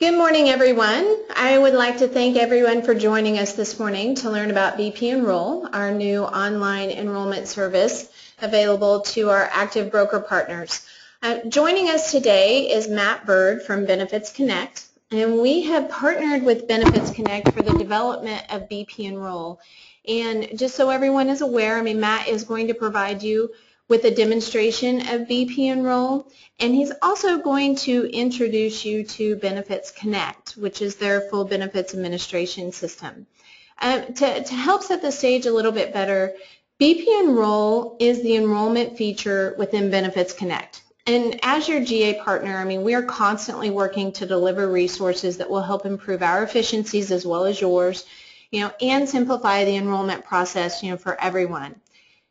Good morning, everyone. I would like to thank everyone for joining us this morning to learn about BP Enroll, our new online enrollment service available to our active broker partners. Uh, joining us today is Matt Bird from Benefits Connect, and we have partnered with Benefits Connect for the development of BP Enroll. And just so everyone is aware, I mean, Matt is going to provide you with a demonstration of BP Enroll, and he's also going to introduce you to Benefits Connect, which is their full benefits administration system. Um, to, to help set the stage a little bit better, BP Enroll is the enrollment feature within Benefits Connect. And as your GA partner, I mean, we are constantly working to deliver resources that will help improve our efficiencies as well as yours, you know, and simplify the enrollment process, you know, for everyone.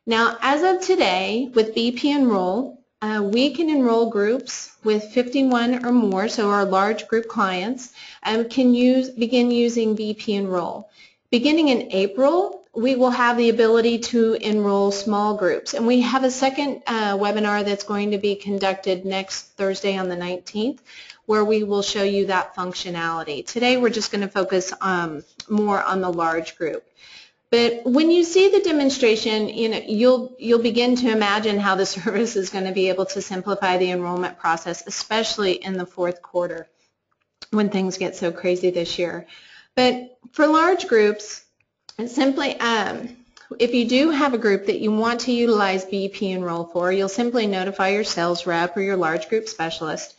Now, as of today, with BP Enroll, uh, we can enroll groups with 51 or more, so our large group clients um, can use, begin using BP Enroll. Beginning in April, we will have the ability to enroll small groups. And we have a second uh, webinar that's going to be conducted next Thursday on the 19th where we will show you that functionality. Today we're just going to focus um, more on the large group. But when you see the demonstration, you know, you'll, you'll begin to imagine how the service is going to be able to simplify the enrollment process, especially in the fourth quarter when things get so crazy this year. But for large groups, simply, um, if you do have a group that you want to utilize BP Enroll for, you'll simply notify your sales rep or your large group specialist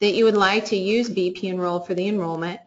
that you would like to use BP Enroll for the enrollment.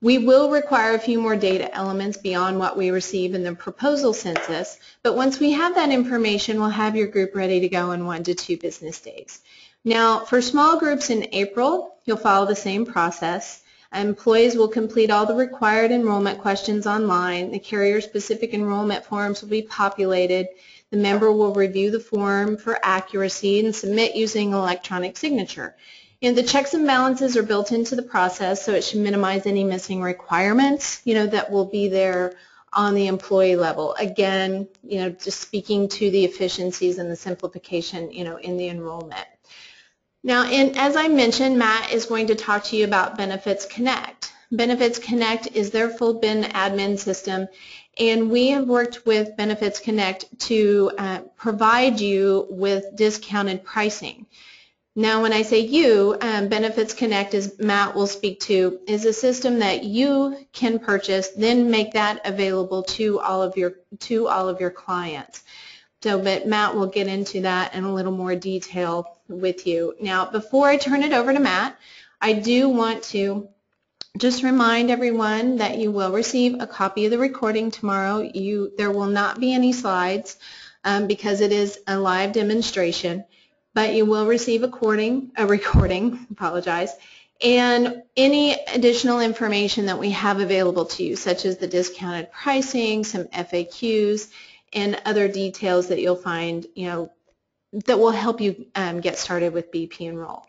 We will require a few more data elements beyond what we receive in the proposal census, but once we have that information, we'll have your group ready to go in one to two business days. Now, for small groups in April, you'll follow the same process. Employees will complete all the required enrollment questions online. The carrier-specific enrollment forms will be populated. The member will review the form for accuracy and submit using electronic signature. And the checks and balances are built into the process, so it should minimize any missing requirements, you know, that will be there on the employee level. Again, you know, just speaking to the efficiencies and the simplification, you know, in the enrollment. Now, and as I mentioned, Matt is going to talk to you about Benefits Connect. Benefits Connect is their full Ben admin system, and we have worked with Benefits Connect to uh, provide you with discounted pricing. Now, when I say you, um, Benefits Connect, as Matt will speak to, is a system that you can purchase, then make that available to all of your to all of your clients. So, but Matt will get into that in a little more detail with you. Now, before I turn it over to Matt, I do want to just remind everyone that you will receive a copy of the recording tomorrow. You, there will not be any slides um, because it is a live demonstration but you will receive a recording, a recording, apologize, and any additional information that we have available to you, such as the discounted pricing, some FAQs, and other details that you'll find, you know, that will help you um, get started with BP Enroll.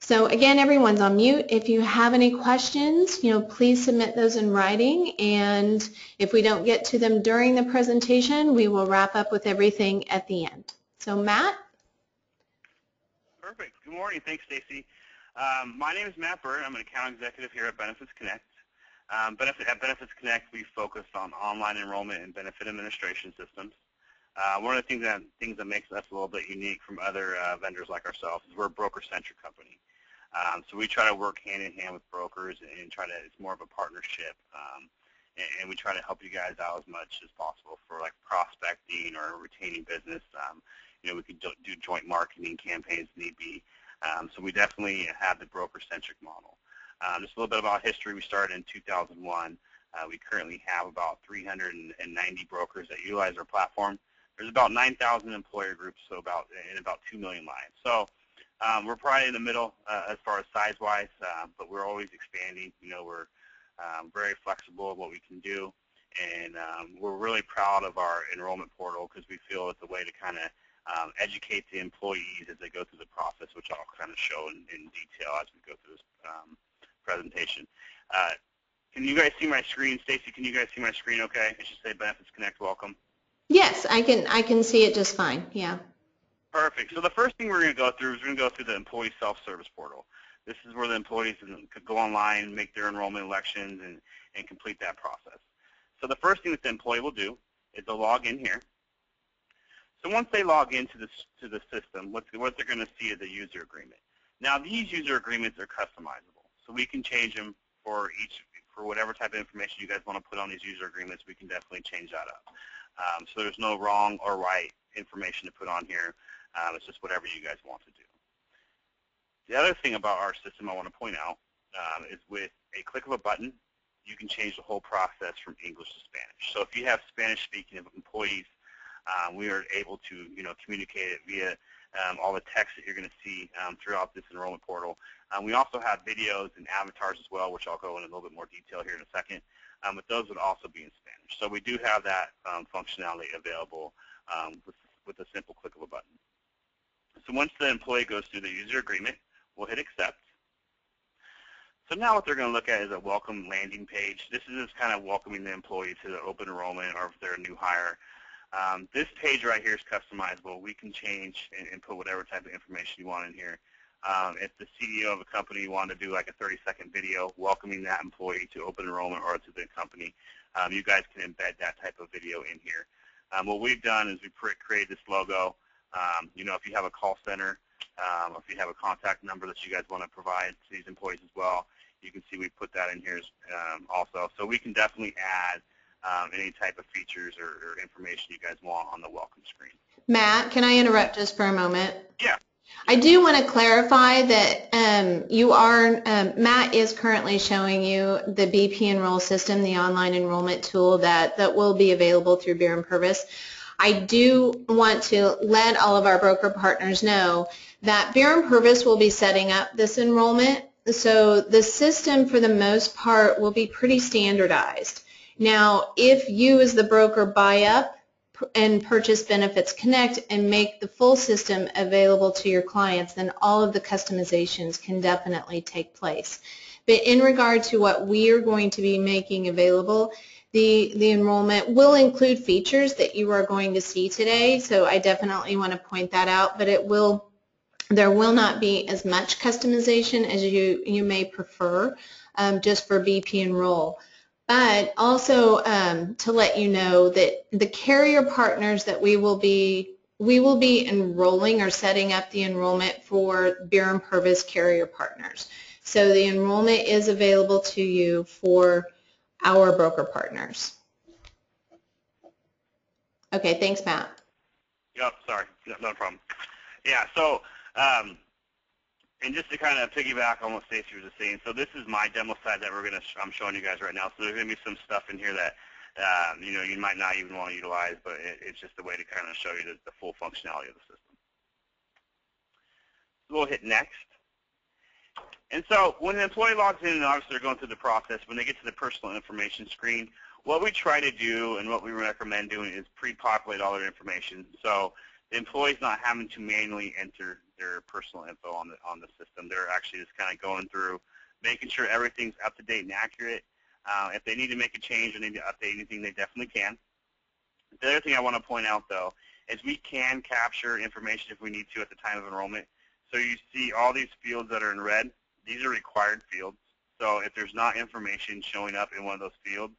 So again, everyone's on mute. If you have any questions, you know, please submit those in writing, and if we don't get to them during the presentation, we will wrap up with everything at the end. So Matt? Good morning. Thanks, Stacy. Um, my name is Matt Bird. I'm an account executive here at Benefits Connect. Um, benefit, at Benefits Connect, we focus on online enrollment and benefit administration systems. Uh, one of the things that, things that makes us a little bit unique from other uh, vendors like ourselves is we're a broker-centric company. Um, so we try to work hand in hand with brokers and try to, it's more of a partnership. Um, and, and, we try to help you guys out as much as possible for like prospecting or retaining business. Um, you know, we could do, do joint marketing campaigns need be. Um, so we definitely have the broker-centric model. Um, just a little bit about history. We started in 2001. Uh, we currently have about 390 brokers that utilize our platform. There's about 9,000 employer groups, so about in about 2 million lives. So um, we're probably in the middle uh, as far as size-wise, uh, but we're always expanding. You know, we're um, very flexible of what we can do, and um, we're really proud of our enrollment portal because we feel it's a way to kind of um, educate the employees as they go through the process, which I'll kind of show in, in detail as we go through this um, presentation. Uh, can you guys see my screen? Stacy, can you guys see my screen okay? It should say Benefits Connect Welcome. Yes, I can I can see it just fine. Yeah. Perfect. So the first thing we're going to go through is we're going to go through the employee self-service portal. This is where the employees could go online, make their enrollment elections, and, and complete that process. So the first thing that the employee will do is they'll log in here. So once they log into the, to the system, what, what they're going to see is a user agreement. Now these user agreements are customizable, so we can change them for each for whatever type of information you guys want to put on these user agreements. We can definitely change that up. Um, so there's no wrong or right information to put on here. Um, it's just whatever you guys want to do. The other thing about our system I want to point out um, is with a click of a button, you can change the whole process from English to Spanish. So if you have Spanish-speaking employees, we are able to, you know, communicate it via um, all the text that you're going to see um, throughout this enrollment portal. Um, we also have videos and avatars as well, which I'll go in a little bit more detail here in a second. Um, but those would also be in Spanish. So we do have that um, functionality available with, with a simple click of a button. So once the employee goes through the user agreement, we'll hit accept. So now what they're going to look at is a welcome landing page. This is just kind of welcoming the employee to the open enrollment or if they're a new hire. Um, this page right here is customizable. We can change and, and, put whatever type of information you want in here. Um, if the CEO of a company wanted to do like a 30-second video welcoming that employee to open enrollment or to the company, um, you guys can embed that type of video in here. Um, what we've done is we created this logo. Um, you know, if you have a call center, um, if you have a contact number that you guys want to provide to these employees as well, you can see we put that in here also. So we can definitely add um, any type of features or, or, information you guys want on the welcome screen. Matt, can I interrupt just for a moment? Yeah. I do want to clarify that um, you are, um, Matt is currently showing you the BP Enroll system, the online enrollment tool that, that will be available through Beere and Purves. I do want to let all of our broker partners know that Beere and Purves will be setting up this enrollment. So the system for the most part will be pretty standardized. Now, if you as the broker buy up and purchase Benefits Connect and make the full system available to your clients, then all of the customizations can definitely take place. But in regard to what we are going to be making available, the, the enrollment will include features that you are going to see today, so I definitely want to point that out, but it will, there will not be as much customization as you, you may prefer um, just for BP Enroll. But also um, to let you know that the carrier partners that we will be we will be enrolling or setting up the enrollment for Beere and Purves carrier partners. So the enrollment is available to you for our broker partners. Okay, thanks, Matt. Yep, sorry, no, problem. Yeah, so, um, and just to kind of piggyback on what Stacy was just saying, so this is my demo site that we're gonna, I'm showing you guys right now. So there's gonna be some stuff in here that, um, you know, you might not even want to utilize, but it, it's just a way to kind of show you the, the full functionality of the system. So we'll hit next. And so when an employee logs in, and obviously they're going through the process, when they get to the personal information screen, what we try to do and what we recommend doing is pre-populate all their information. So the employee's not having to manually enter their personal info on the, on the system. They're actually just kind of going through, making sure everything's up to date and accurate. Uh, if they need to make a change or need to update anything, they definitely can. The other thing I want to point out, though, is we can capture information if we need to at the time of enrollment. So you see all these fields that are in red. These are required fields. So if there's not information showing up in one of those fields,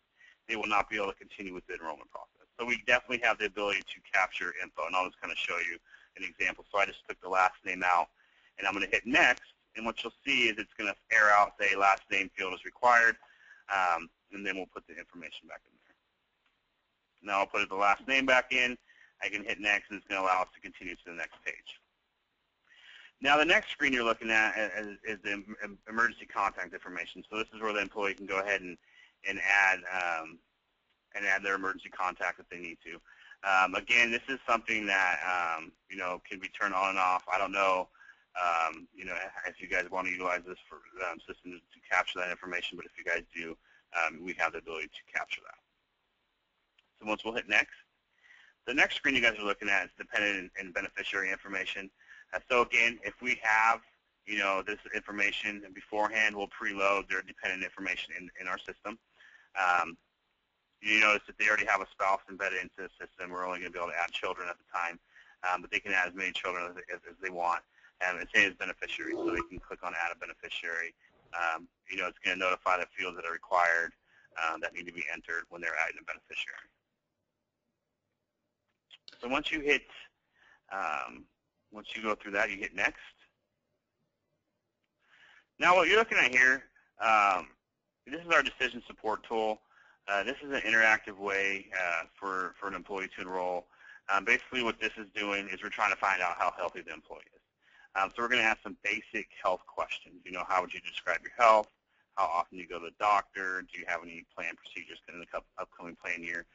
they will not be able to continue with the enrollment process. So we definitely have the ability to capture info, and I'll just kind of show you an example. So I just took the last name out, and I'm going to hit next, and what you'll see is it's going to air out, say, last name field is required, um, and then we'll put the information back in there. Now I'll put the last name back in. I can hit next, and it's going to allow us to continue to the next page. Now the next screen you're looking at is, is the emergency contact information. So this is where the employee can go ahead and, and add um, and add their emergency contact if they need to. Um, again, this is something that um, you know can be turned on and off. I don't know, um, you know, if you guys want to utilize this for um, system to capture that information, but if you guys do, um, we have the ability to capture that. So once we'll hit next, the next screen you guys are looking at is dependent and beneficiary information. Uh, so again, if we have you know this information beforehand, we'll preload their dependent information in, in our system. Um, you notice that they already have a spouse embedded into the system. We're only going to be able to add children at the time. um, but they can add as many children as, as, as they want um, and say as beneficiaries. So they can click on add a beneficiary. Um, you know, it's going to notify the fields that are required um, that need to be entered when they're adding a beneficiary. So once you hit, um, once you go through that, you hit next. Now what you're looking at here, um, this is our decision support tool. Uh, this is an interactive way uh, for, for an employee to enroll. Um, basically what this is doing is we're trying to find out how healthy the employee is. Um, so we're going to ask some basic health questions. You know, how would you describe your health? How often do you go to the doctor? Do you have any planned procedures in the upcoming plan year?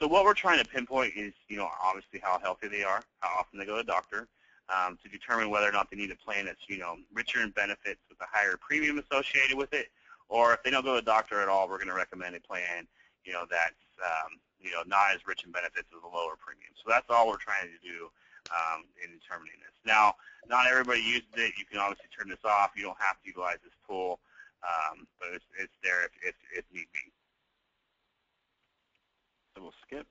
So what we're trying to pinpoint is, you know, obviously how healthy they are, how often they go to the doctor, um, to determine whether or not they need a plan that's, you know, richer in benefits with a higher premium associated with it, or if they don't go to the doctor at all, we're going to recommend a plan, you know, that's, um, you know, not as rich in benefits as a lower premium. So that's all we're trying to do um, in determining this. Now, not everybody uses it. You can obviously turn this off. You don't have to utilize this tool, um, but it's, it's there if, if, if need be. So we'll skip.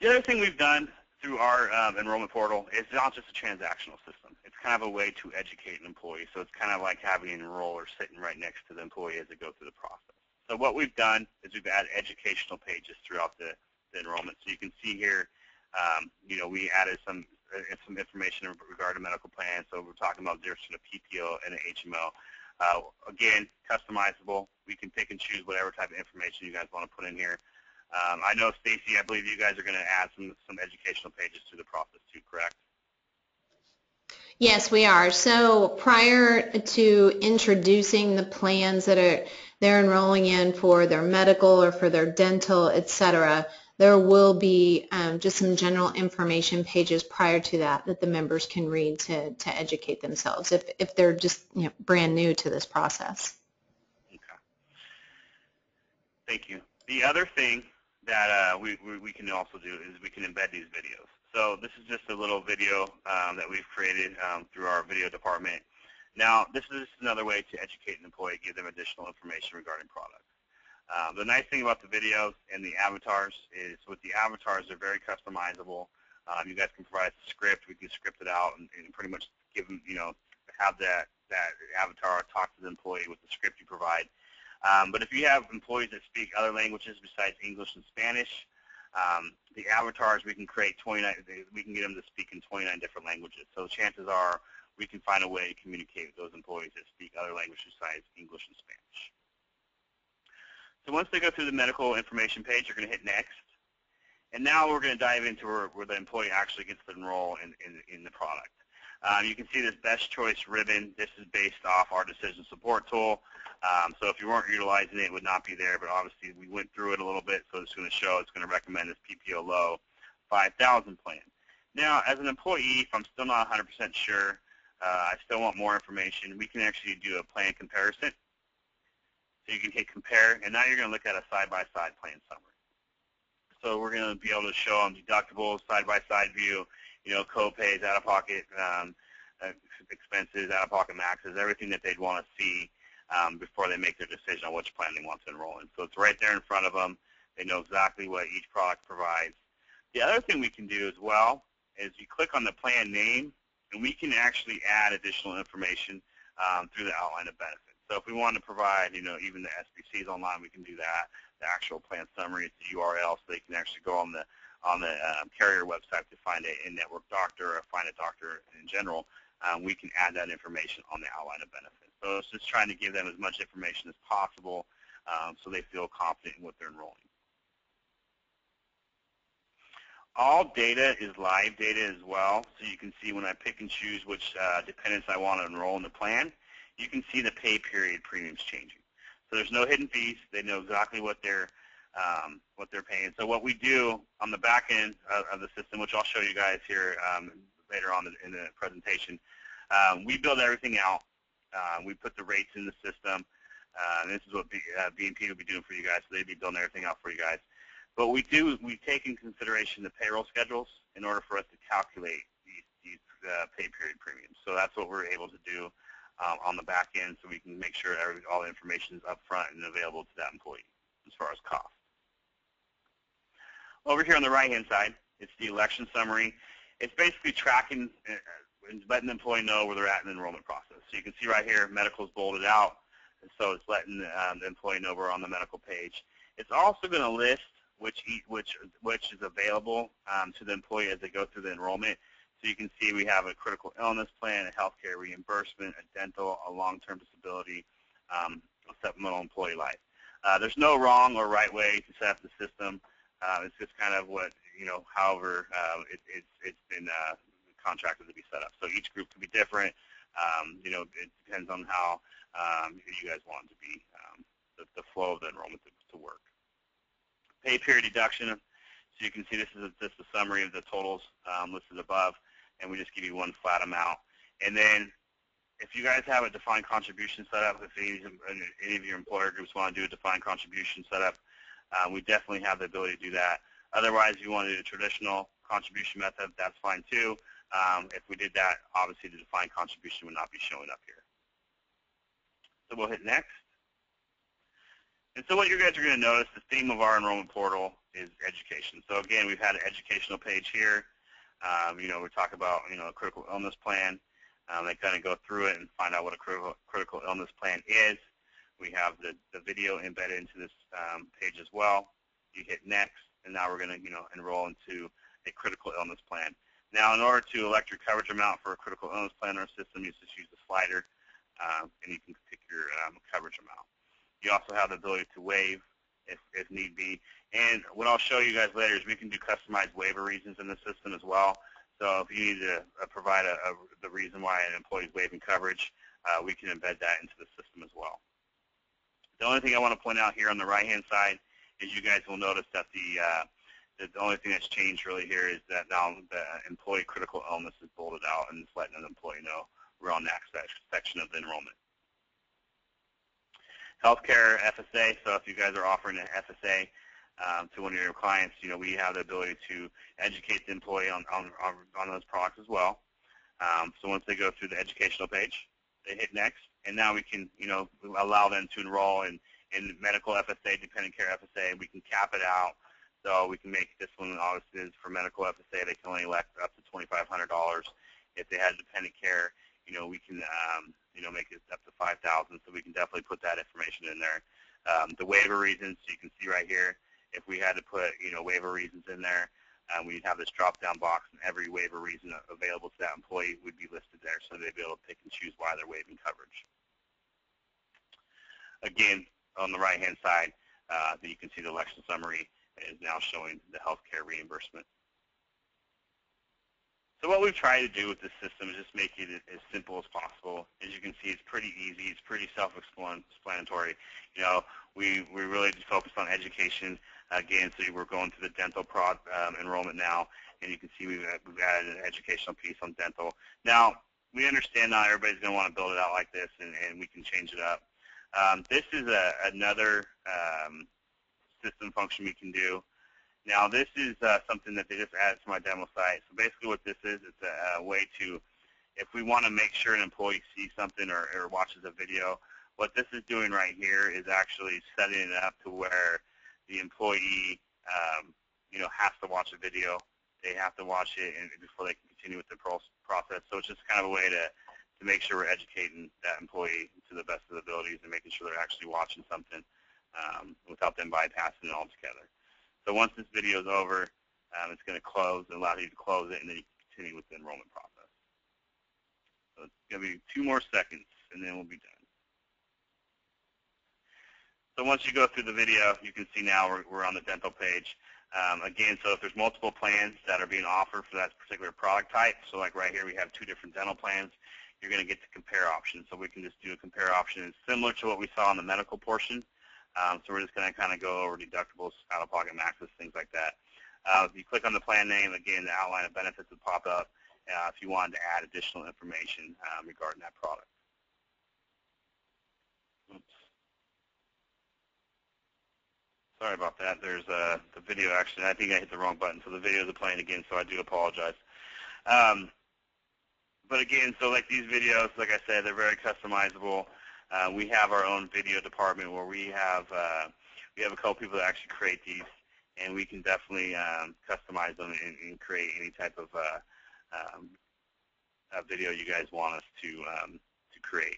The other thing we've done through our um, enrollment portal is not just a transactional system. It's kind of a way to educate an employee. So it's kind of like having an enroller sitting right next to the employee as they go through the process. So what we've done is we've added educational pages throughout the, the enrollment. So you can see here, um, you know, we added some uh, some information regarding medical plans. So we're talking about there's a PPO and an HMO. Uh, again, customizable. We can pick and choose whatever type of information you guys want to put in here. Um, I know, Stacy, I believe you guys are going to add some, some educational pages to the process too, correct? Yes, we are. So prior to introducing the plans that are they're enrolling in for their medical or for their dental, etc., there will be um, just some general information pages prior to that that the members can read to, to educate themselves if, if they're just you know, brand new to this process. Okay. Thank you. The other thing that uh, we, we, we, can also do is we can embed these videos. So this is just a little video um, that we've created um, through our video department. Now, this is another way to educate an employee, give them additional information regarding products. Um, the nice thing about the videos and the avatars is with the avatars, they're very customizable. Um, you guys can provide a script. We can script it out and, and pretty much give them, you know, have that, that avatar talk to the employee with the script you provide. Um, but if you have employees that speak other languages besides English and Spanish, um, the avatars we can create 29, we can get them to speak in 29 different languages. So chances are we can find a way to communicate with those employees that speak other languages besides English and Spanish. So once they go through the medical information page, you're going to hit next. And now we're going to dive into where, where the employee actually gets to enroll in, in, in the product. Um, you can see this best choice ribbon. This is based off our decision support tool. Um, so if you weren't utilizing it, it would not be there, but obviously we went through it a little bit, so it's going to show it's going to recommend this PPO low 5000 plan. Now, as an employee, if I'm still not 100% sure, uh, I still want more information, we can actually do a plan comparison. So you can hit compare, and now you're going to look at a side-by-side -side plan summary. So we're going to be able to show them deductibles, side-by-side -side view, you know, co-pays, out-of-pocket um, uh, expenses, out-of-pocket maxes, everything that they'd want to see um, before they make their decision on which plan they want to enroll in. So it's right there in front of them. They know exactly what each product provides. The other thing we can do as well is you click on the plan name, and we can actually add additional information um, through the outline of benefits. So if we want to provide, you know, even the SBCs online, we can do that. The actual plan summary, it's the URL, so they can actually go on the on the um, carrier website to find a in-network doctor or find a doctor in general. Um, we can add that information on the outline of benefits. So it's just trying to give them as much information as possible um, so they feel confident in what they're enrolling. All data is live data as well, so you can see when I pick and choose which uh, dependents I want to enroll in the plan, you can see the pay period premiums changing. So there's no hidden fees. They know exactly what they're um, what they're paying. So what we do on the back end of, of the system, which I'll show you guys here um, later on in the presentation, um, we build everything out. Uh, we put the rates in the system. Uh, this is what B, uh, B&P will be doing for you guys. So they'd be building everything out for you guys. But we do, we take in consideration the payroll schedules in order for us to calculate these, these uh, pay period premiums. So that's what we're able to do um, on the back end so we can make sure every, all the information is up front and available to that employee as far as cost. Over here on the right-hand side, It's the election summary. It's basically tracking uh, and letting the employee know where they're at in the enrollment process. So you can see right here, medical is bolded out, and so it's letting um, the employee know we're on the medical page. It's also going to list which which which is available um, to the employee as they go through the enrollment. So you can see we have a critical illness plan, a healthcare reimbursement, a dental, a long-term disability, um, a supplemental employee life. Uh, there's no wrong or right way to set up the system. Uh, it's just kind of what you know. However, uh, it, it's it's been uh, contracted to be set up. So each group could be different. Um, you know, it depends on how um, you guys want it to be um, the, the, flow of the enrollment to, to, work. Pay period deduction. So you can see this is a, just a summary of the totals um, listed above, and we just give you one flat amount. And then if you guys have a defined contribution set up, if any, any of your employer groups want to do a defined contribution setup, uh, we definitely have the ability to do that. Otherwise, if you want to do a traditional contribution method, that's fine too. Um, if we did that, obviously the defined contribution would not be showing up here. So we'll hit next. And so what you guys are going to notice, the theme of our enrollment portal is education. So again, we've had an educational page here. Um, you know, we talk about, you know, a critical illness plan. Um, they kind of go through it and find out what a critical, critical illness plan is. We have the, the video embedded into this um, page as well. You hit next, and now we're going to, you know, enroll into a critical illness plan. Now, in order to elect your coverage amount for a critical illness plan or system, you just use the slider, um, and you can pick your um, coverage amount. You also have the ability to waive if, if need be. And what I'll show you guys later is we can do customized waiver reasons in the system as well. So if you need to uh, provide a, a, the reason why an employee is waiving coverage, uh, we can embed that into the system as well. The only thing I want to point out here on the right-hand side is you guys will notice that the uh, the only thing that's changed really here is that now the employee critical illness is bolded out and it's letting an employee know we're on that section of the enrollment. Healthcare FSA, so if you guys are offering an FSA um, to one of your clients, you know, we have the ability to educate the employee on, on, on those products as well. Um, so once they go through the educational page, they hit next, and now we can, you know, allow them to enroll in, in medical FSA, dependent care FSA. We can cap it out so we can make this one obviously for medical FSA. They can only elect up to $2,500. If they had dependent care, you know, we can, um, you know, make it up to 5,000. So we can definitely put that information in there. Um, the waiver reasons, you can see right here. If we had to put, you know, waiver reasons in there, um, we'd have this drop-down box, and every waiver reason available to that employee would be listed there, so they'd be able to pick and choose why they're waiving coverage. Again, on the right-hand side, uh, you can see the election summary is now showing the healthcare reimbursement. So what we've tried to do with this system is just make it as simple as possible. As you can see, it's pretty easy. It's pretty self-explanatory. You know, we, we really focus on education. Again, so we're going through the dental prod um, enrollment now, and you can see we've, we've added an educational piece on dental. Now, we understand not everybody's going to want to build it out like this, and, and we can change it up. Um, this is a, another um, system function we can do. Now this is uh, something that they just added to my demo site. So basically what this is, it's a, a way to, if we want to make sure an employee sees something or, or watches a video, what this is doing right here is actually setting it up to where the employee, um, you know, has to watch a video. They have to watch it and before they can continue with the process. So it's just kind of a way to, to make sure we're educating that employee to the best of the abilities and making sure they're actually watching something um, without them bypassing it altogether. So once this video is over, um, it's going to close and allow you to close it, and then you can continue with the enrollment process. So it's going to be two more seconds, and then we'll be done. So once you go through the video, you can see now we're, we're on the dental page. Um, again, so if there's multiple plans that are being offered for that particular product type, so like right here we have two different dental plans, you're going to get the compare option. So we can just do a compare option. It's similar to what we saw in the medical portion. Um, so we're just going to kind of go over deductibles, out-of-pocket maxes, things like that. Uh, if you click on the plan name, again, the outline of benefits will pop up uh, if you wanted to add additional information um, regarding that product. Sorry about that. There's uh, the video actually. I think I hit the wrong button, so the videos are playing again, so I do apologize. Um, but again, so like these videos, like I said, they're very customizable. Uh, we have our own video department where we have uh, we have a couple people that actually create these. and we can definitely um, customize them and, and, create any type of uh, um, video you guys want us to um, to create.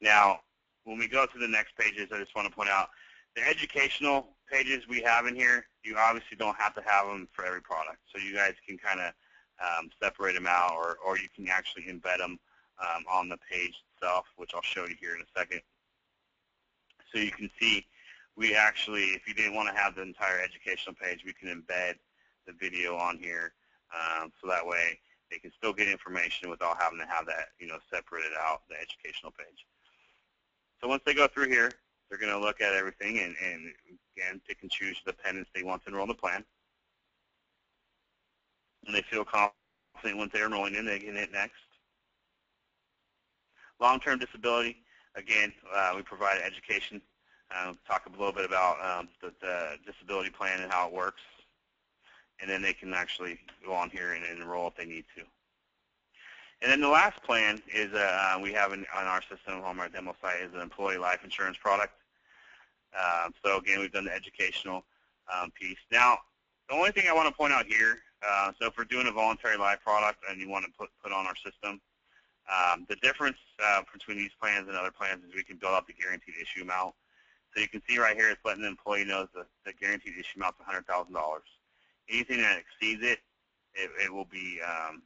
Now, when we go to the next pages, I just want to point out the educational pages we have in here. You obviously don't have to have them for every product, so you guys can kind of um, separate them out, or or you can actually embed them um, on the page itself, which I'll show you here in a second. So you can see we actually, if you didn't want to have the entire educational page, we can embed the video on here um, so that way they can still get information without having to have that, you know, separated out, the educational page. So once they go through here, they're going to look at everything and, and again, pick and choose the dependents they want to enroll in the plan. And they feel confident once they're enrolling in, they can hit next. Long-term disability, again, uh, we provide education um, talk a little bit about um, the, the, disability plan and how it works, and then they can actually go on here and, and enroll if they need to. And then the last plan is uh, we have in, on our system on our demo site is an employee life insurance product. Uh, so again, we've done the educational um, piece. Now, the only thing I want to point out here, uh, so if we're doing a voluntary life product and you want to put, put on our system, um, the difference uh, between these plans and other plans is we can build up the guaranteed issue amount. So you can see right here, it's letting the employee know the, the guaranteed issue amount is $100,000. Anything that exceeds it, it, it will be um,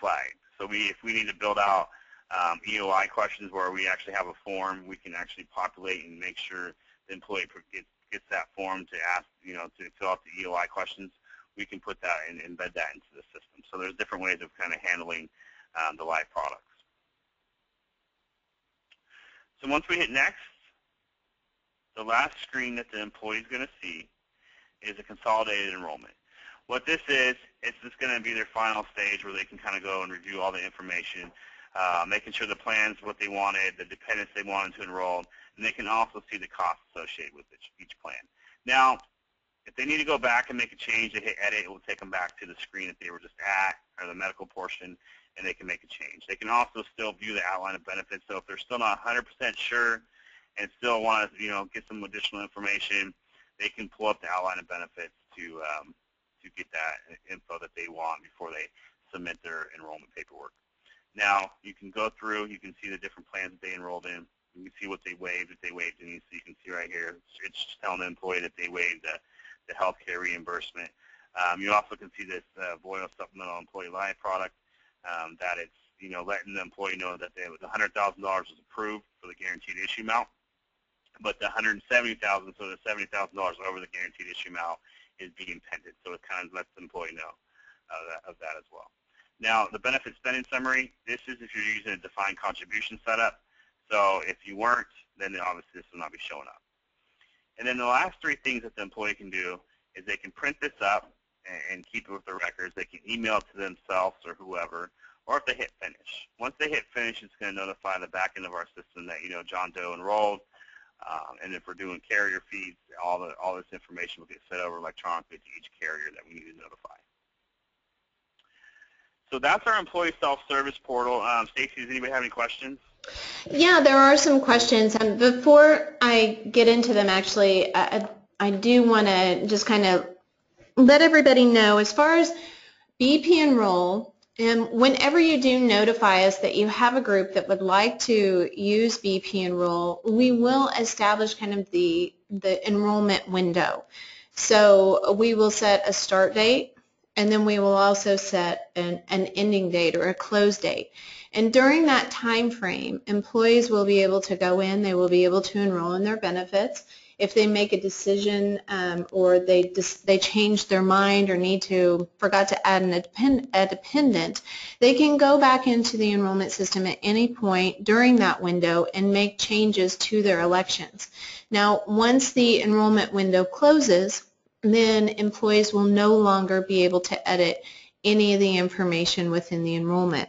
flagged. So we, if we need to build out um, EOI questions where we actually have a form, we can actually populate and make sure the employee gets, gets that form to ask, you know, to fill out the EOI questions. We can put that and embed that into the system. So there's different ways of kind of handling um, the live products. So once we hit next, the last screen that the employee is going to see is a consolidated enrollment. What this is, it's just going to be their final stage where they can kind of go and review all the information, uh, making sure the plans, what they wanted, the dependents they wanted to enroll, and they can also see the costs associated with each, each plan. Now, if they need to go back and make a change, they hit edit, it will take them back to the screen that they were just at, or the medical portion, and they can make a change. They can also still view the outline of benefits, so if they're still not 100% sure and still want to, you know, get some additional information, they can pull up the outline of benefits to um, to get that info that they want before they submit their enrollment paperwork. Now, you can go through, you can see the different plans that they enrolled in. You can see what they waived, if they waived any. So you can see right here, it's telling the employee that they waived the, the health care reimbursement. Um, you also can see this uh, Voya Supplemental Employee Life product, um, that it's, you know, letting the employee know that they, the $100,000 was approved for the guaranteed issue amount but the 170,000, so the $70,000 over the guaranteed issue amount is being pended. So it kind of lets the employee know of that, of that as well. Now, the benefit spending summary, this is if you're using a defined contribution setup. So if you weren't, then obviously this will not be showing up. And then the last three things that the employee can do is they can print this up and keep it with the records. They can email it to themselves or whoever, or if they hit finish. Once they hit finish, it's going to notify the back end of our system that, you know, John Doe enrolled, um, and if we're doing carrier feeds, all the all this information will get sent over electronically to each carrier that we need to notify. So that's our employee self-service portal. Um, Stacy, does anybody have any questions? Yeah, there are some questions. Um, before I get into them, actually, I, I do want to just kind of let everybody know as far as BP Enroll, and whenever you do notify us that you have a group that would like to use BP Enroll, we will establish kind of the, the enrollment window. So we will set a start date and then we will also set an, an ending date or a close date. And during that time frame, employees will be able to go in, they will be able to enroll in their benefits, if they make a decision um, or they they change their mind or need to forgot to add an a dependent, they can go back into the enrollment system at any point during that window and make changes to their elections. Now, once the enrollment window closes, then employees will no longer be able to edit any of the information within the enrollment.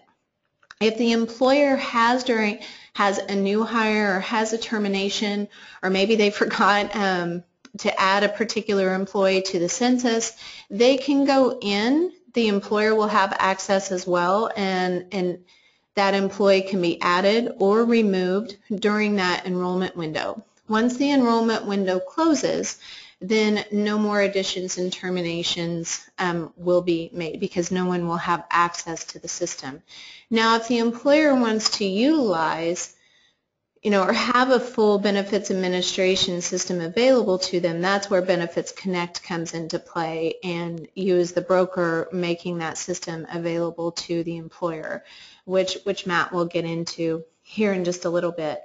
If the employer has during has a new hire or has a termination, or maybe they forgot um, to add a particular employee to the census, they can go in. The employer will have access as well, and, and that employee can be added or removed during that enrollment window. Once the enrollment window closes, then no more additions and terminations um, will be made because no one will have access to the system. Now, if the employer wants to utilize you know, or have a full benefits administration system available to them, that's where Benefits Connect comes into play and you as the broker making that system available to the employer, which, which Matt will get into here in just a little bit.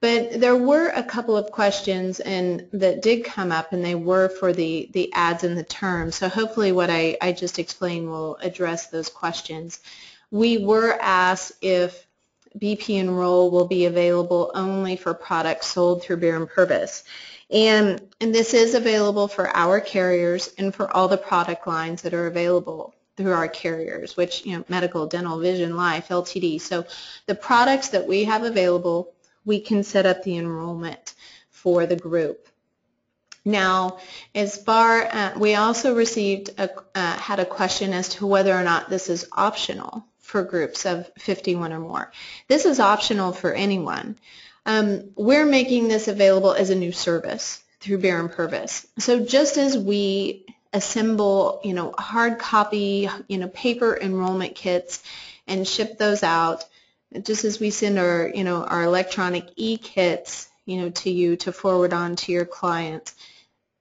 But there were a couple of questions and that did come up and they were for the, the ads and the terms. So hopefully what I, I just explained will address those questions. We were asked if BP Enroll will be available only for products sold through Beere and Purves. And, and this is available for our carriers and for all the product lines that are available through our carriers, which, you know, medical, dental, vision, life, LTD. So the products that we have available we can set up the enrollment for the group. Now, as far, uh, we also received, a, uh, had a question as to whether or not this is optional for groups of 51 or more. This is optional for anyone. Um, we're making this available as a new service through Beere and Purves. So just as we assemble, you know, hard copy, you know, paper enrollment kits and ship those out, just as we send our, you know, our electronic e-kits, you know, to you to forward on to your clients,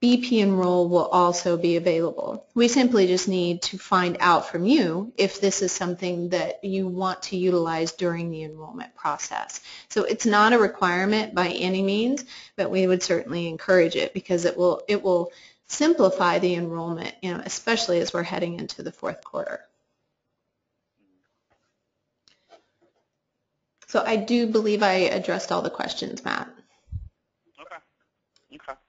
BP Enroll will also be available. We simply just need to find out from you if this is something that you want to utilize during the enrollment process. So it's not a requirement by any means, but we would certainly encourage it because it will it will simplify the enrollment, you know, especially as we're heading into the fourth quarter. So I do believe I addressed all the questions, Matt. Okay. Okay.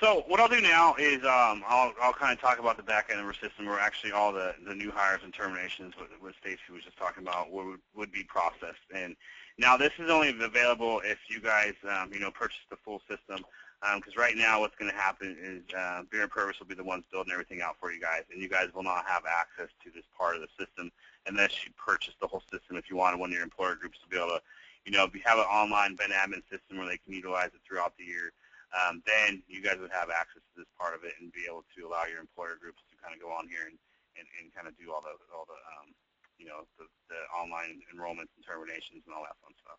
So what I'll do now is um, I'll, I'll kind of talk about the back end of our system where actually all the, the new hires and terminations, what, what Stacy was just talking about, would, would be processed. And now this is only available if you guys, um, you know, purchase the full system. Because um, right now what's going to happen is uh, Beere and Purves will be the ones building everything out for you guys, and you guys will not have access to this part of the system unless you purchase the whole system if you wanted one of your employer groups to be able to, you know, if you have an online Ben admin system where they can utilize it throughout the year. Um, then you guys would have access to this part of it and be able to allow your employer groups to kind of go on here and, and, and kind of do all the, all the um, you know, the, the online enrollments and terminations and all that fun stuff.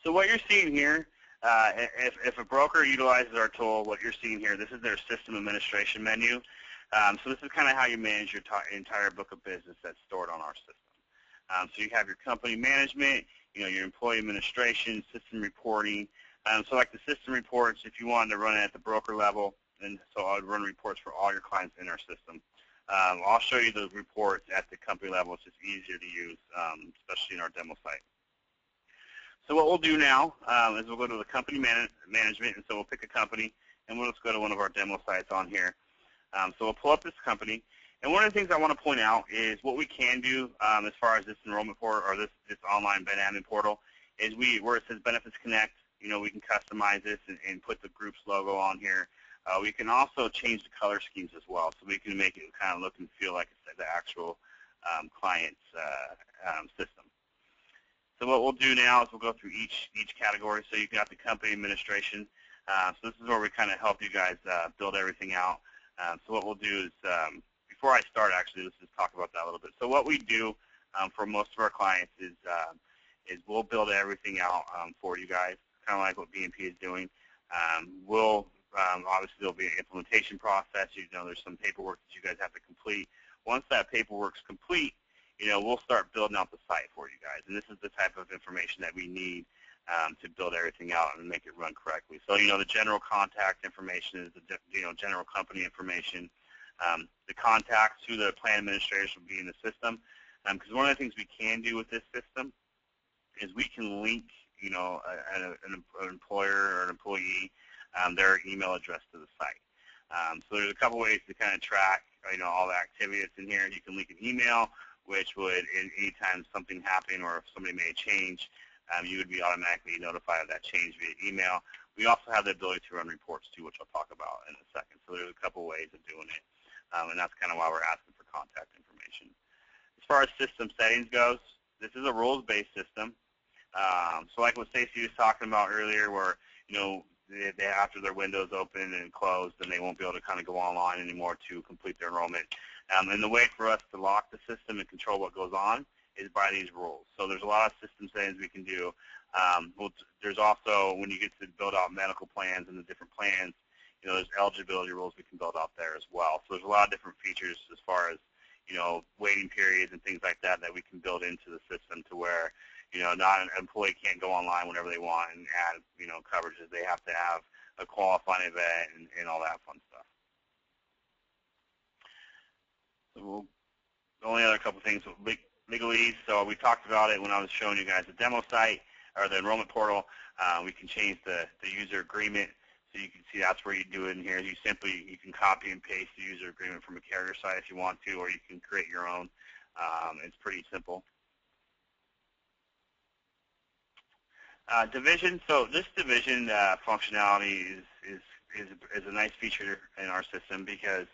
So what you're seeing here, uh, if, if a broker utilizes our tool, what you're seeing here, this is their system administration menu. Um, so this is kind of how you manage your entire book of business that's stored on our system. Um, so you have your company management, you know, your employee administration, system reporting. Um, so like the system reports, if you wanted to run it at the broker level, and so I would run reports for all your clients in our system. Um, I'll show you those reports at the company level. It's just easier to use, um, especially in our demo site. So what we'll do now um, is we'll go to the company man management, and so we'll pick a company, and we'll just go to one of our demo sites on here. Um, so we'll pull up this company. And one of the things I want to point out is what we can do um, as far as this enrollment portal or this, this online Ben admin portal is we where it says Benefits Connect, you know, we can customize this and, and put the group's logo on here. Uh, we can also change the color schemes as well, so we can make it kind of look and feel like it's the actual um, client's uh, um, system. So what we'll do now is we'll go through each each category. So you've got the company administration. Uh, so this is where we kind of help you guys uh, build everything out. Um, so what we'll do is, um, before I start actually, let's just talk about that a little bit. So what we do um, for most of our clients is, uh, is we'll build everything out um, for you guys, kind of like what B&P is doing. Um, we'll, um, obviously there'll be an implementation process. You know, there's some paperwork that you guys have to complete. Once that paperwork's complete, you know, we'll start building out the site for you guys. And this is the type of information that we need um, to build everything out and make it run correctly. So, you know, the general contact information is the, you know, general company information. Um, the contacts to the plan administrators will be in the system. Because um, one of the things we can do with this system is we can link, you know, a, a, an, employer or an employee, um, their email address to the site. Um, so there's a couple ways to kind of track, you know, all the activity that's in here. You can link an email, which would, anytime something happened or if somebody made a change, um, you would be automatically notified of that change via email. We also have the ability to run reports too, which I'll talk about in a second. So there's a couple ways of doing it, um, and that's kind of why we're asking for contact information. As far as system settings goes, this is a rules-based system. Um, so like what Stacy was talking about earlier, where you know they, they, after their windows open and closed, then they won't be able to kind of go online anymore to complete their enrollment. Um, and the way for us to lock the system and control what goes on is by these rules. So there's a lot of system settings we can do. Um, well, there's also, when you get to build out medical plans and the different plans, you know, there's eligibility rules we can build out there as well. So there's a lot of different features as far as, you know, waiting periods and things like that that we can build into the system to where, you know, not an employee can't go online whenever they want and add, you know, coverages. They have to have a qualifying event and, and all that fun stuff. So we'll, the only other couple things, legalese. So we talked about it when I was showing you guys the demo site or the enrollment portal. Uh, we can change the, the user agreement. So you can see that's where you do it in here. You simply, you can copy and paste the user agreement from a carrier site if you want to, or you can create your own. Um, it's pretty simple. Uh, division, so this division uh, functionality is, is, is, is a nice feature in our system because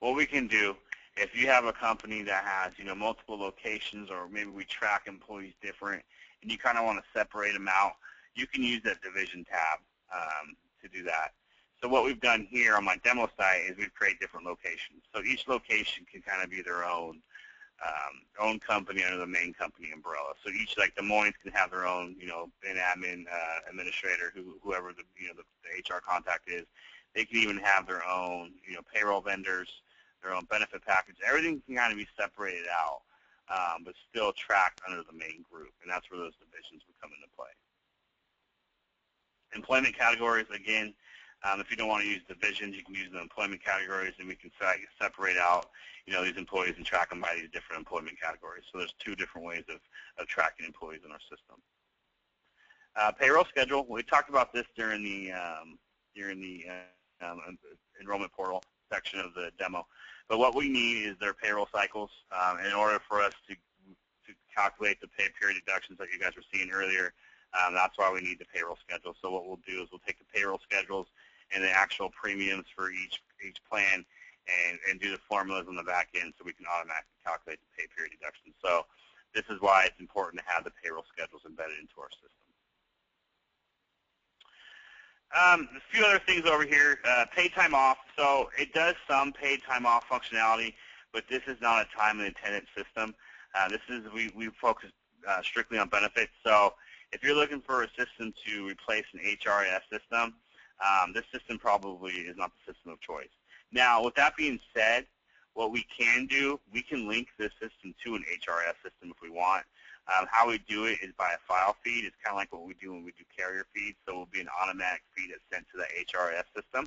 what we can do if you have a company that has you know multiple locations or maybe we track employees different and you kind of want to separate them out, you can use that division tab um, to do that. So what we've done here on my demo site is we've created different locations. So each location can kind of be their own um, own company under the main company umbrella. So each, like Des Moines, can have their own, you know, Ben admin uh, administrator, who, whoever the, you know, the, the HR contact is. They can even have their own, you know, payroll vendors their own benefit package. Everything can kind of be separated out, um, but still tracked under the main group, and that's where those divisions would come into play. Employment categories, again, um, if you don't want to use divisions, you can use the employment categories, and we can separate out, you know, these employees and track them by these different employment categories. So there's two different ways of, of tracking employees in our system. Uh, payroll schedule. We talked about this during the um, during the uh, um, enrollment portal section of the demo. But what we need is their payroll cycles um, in order for us to, to calculate the pay period deductions that you guys were seeing earlier. Um, that's why we need the payroll schedule. So what we'll do is we'll take the payroll schedules and the actual premiums for each each plan and, and do the formulas on the back end so we can automatically calculate the pay period deductions. So this is why it's important to have the payroll schedules embedded into our system. Um, a few other things over here. Uh, paid time off. So it does some paid time off functionality, but this is not a time and attendance system. Uh, this is we we focus uh, strictly on benefits. So if you're looking for a system to replace an HRIS system, um, this system probably is not the system of choice. Now, with that being said, what we can do, we can link this system to an HRIS system if we want. Um, how we do it is by a file feed. It's kind of like what we do when we do carrier feeds. So it will be an automatic feed that's sent to the HRIS system.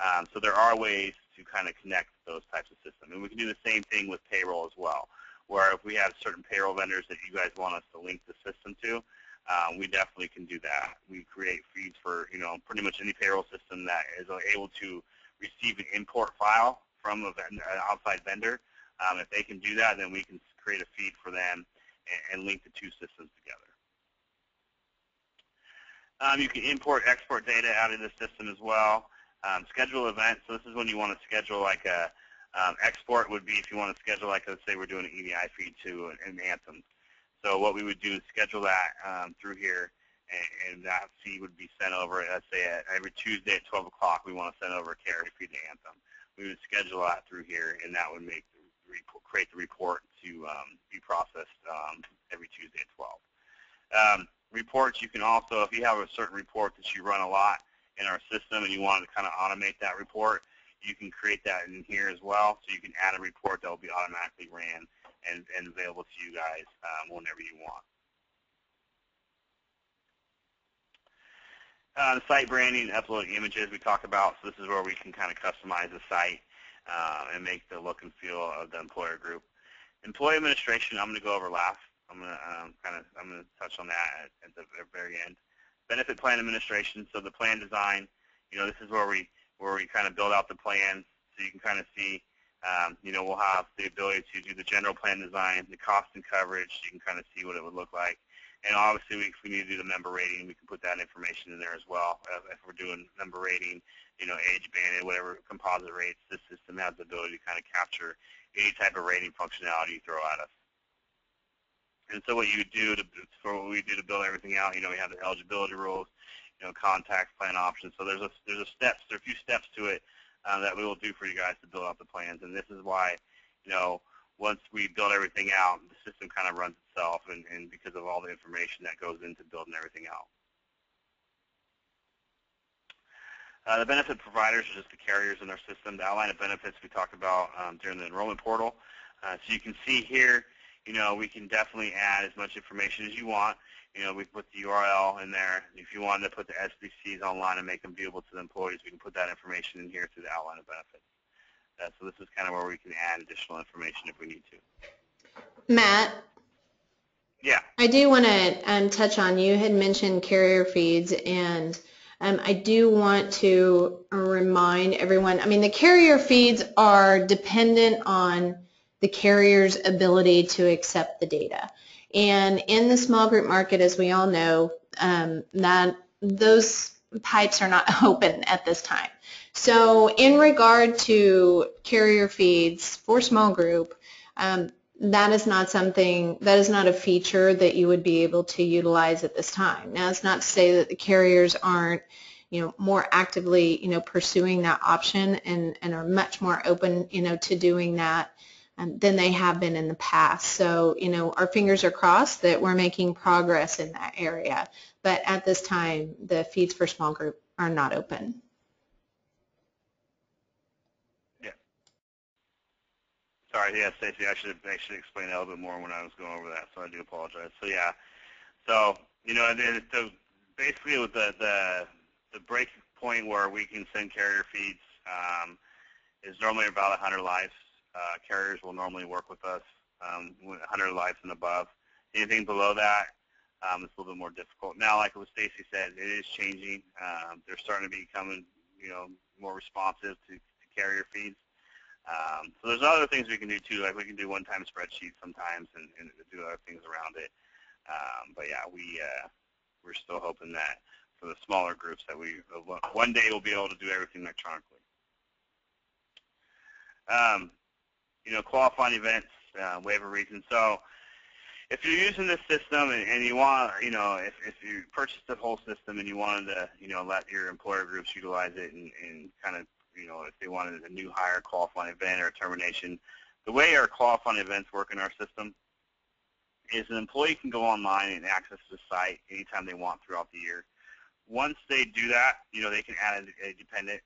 Um, so there are ways to kind of connect those types of systems. And we can do the same thing with payroll as well, where if we have certain payroll vendors that you guys want us to link the system to, um, we definitely can do that. We create feeds for, you know, pretty much any payroll system that is able to receive an import file from an outside vendor. Um, if they can do that, then we can create a feed for them and, link the two systems together. Um, you can import, export data out of the system as well. Um, schedule events. So this is when you want to schedule like a um, export would be if you want to schedule like let's say we're doing an EDI feed to an, Anthem. So what we would do is schedule that um, through here, and, and, that feed would be sent over. Let's say at, every Tuesday at 12 o'clock we want to send over a carrier feed to Anthem. We would schedule that through here, and that would make create the report to um, be processed um, every Tuesday at 12. Um, reports, you can also, if you have a certain report that you run a lot in our system and you want to kind of automate that report, you can create that in here as well. So you can add a report that will be automatically ran and, and available to you guys um, whenever you want. Uh, site branding, uploading images we talked about. So this is where we can kind of customize the site uh, and make the look and feel of the employer group. Employee administration, I'm going to go over last. I'm going to um, kind of I'm going to touch on that at, at the very end. Benefit plan administration, so the plan design. You know, this is where we where we kind of build out the plan, so you can kind of see. Um, you know, we'll have the ability to do the general plan design, the cost and coverage. So you can kind of see what it would look like. And obviously, if we need to do the member rating, we can put that information in there as well. If we're doing member rating, you know, age banded, whatever composite rates, this system has the ability to kind of capture any type of rating functionality you throw at us. And so what you do to, for what we do to build everything out, you know, we have the eligibility rules. you know, contact plan options. So there's a there's a steps, there are a few steps to it um, that we will do for you guys to build out the plans. And this is why, you know, once we build everything out, the system kind of runs itself, and, and because of all the information that goes into building everything out. Uh, the benefit providers are just the carriers in our system. The outline of benefits we talked about um, during the enrollment portal. Uh, so you can see here, you know, we can definitely add as much information as you want. You know, we put the URL in there. If you wanted to put the SBCs online and make them viewable to the employees, we can put that information in here through the outline of benefits. Uh, so this is kind of where we can add additional information if we need to. Matt, Yeah. I do want to um, touch on, you had mentioned carrier feeds, and um, I do want to remind everyone, I mean, the carrier feeds are dependent on the carrier's ability to accept the data. And in the small group market, as we all know, um, that those pipes are not open at this time. So in regard to carrier feeds for small group, um, that is not something, that is not a feature that you would be able to utilize at this time. Now, it's not to say that the carriers aren't, you know, more actively, you know, pursuing that option and, and are much more open, you know, to doing that um, than they have been in the past. So, you know, our fingers are crossed that we're making progress in that area. But at this time, the feeds for small group are not open. Sorry, yeah, Stacy, I should I should explain that a little bit more when I was going over that, so I do apologize. So yeah, so you know, the, the, basically with the the the break point where we can send carrier feeds um, is normally about 100 lives. Uh, carriers will normally work with us um, 100 lives and above. Anything below that, um, it's a little bit more difficult. Now, like what Stacy said, it is changing. Um, they're starting to become, you know, more responsive to, to carrier feeds. Um, so there's other things we can do too, like we can do one-time spreadsheets sometimes and, and, do other things around it. Um, but yeah, we uh, we're still hoping that for the smaller groups that we one day we'll be able to do everything electronically. Um, you know, qualifying events, uh, waiver reasons. So if you're using this system and, and, you want, you know, if, if you purchased the whole system and you wanted to, you know, let your employer groups utilize it and, and kind of you know, if they wanted a new hire, qualifying event, or a termination. The way our qualifying events work in our system is an employee can go online and access the site anytime they want throughout the year. Once they do that, you know, they can add a, a dependent,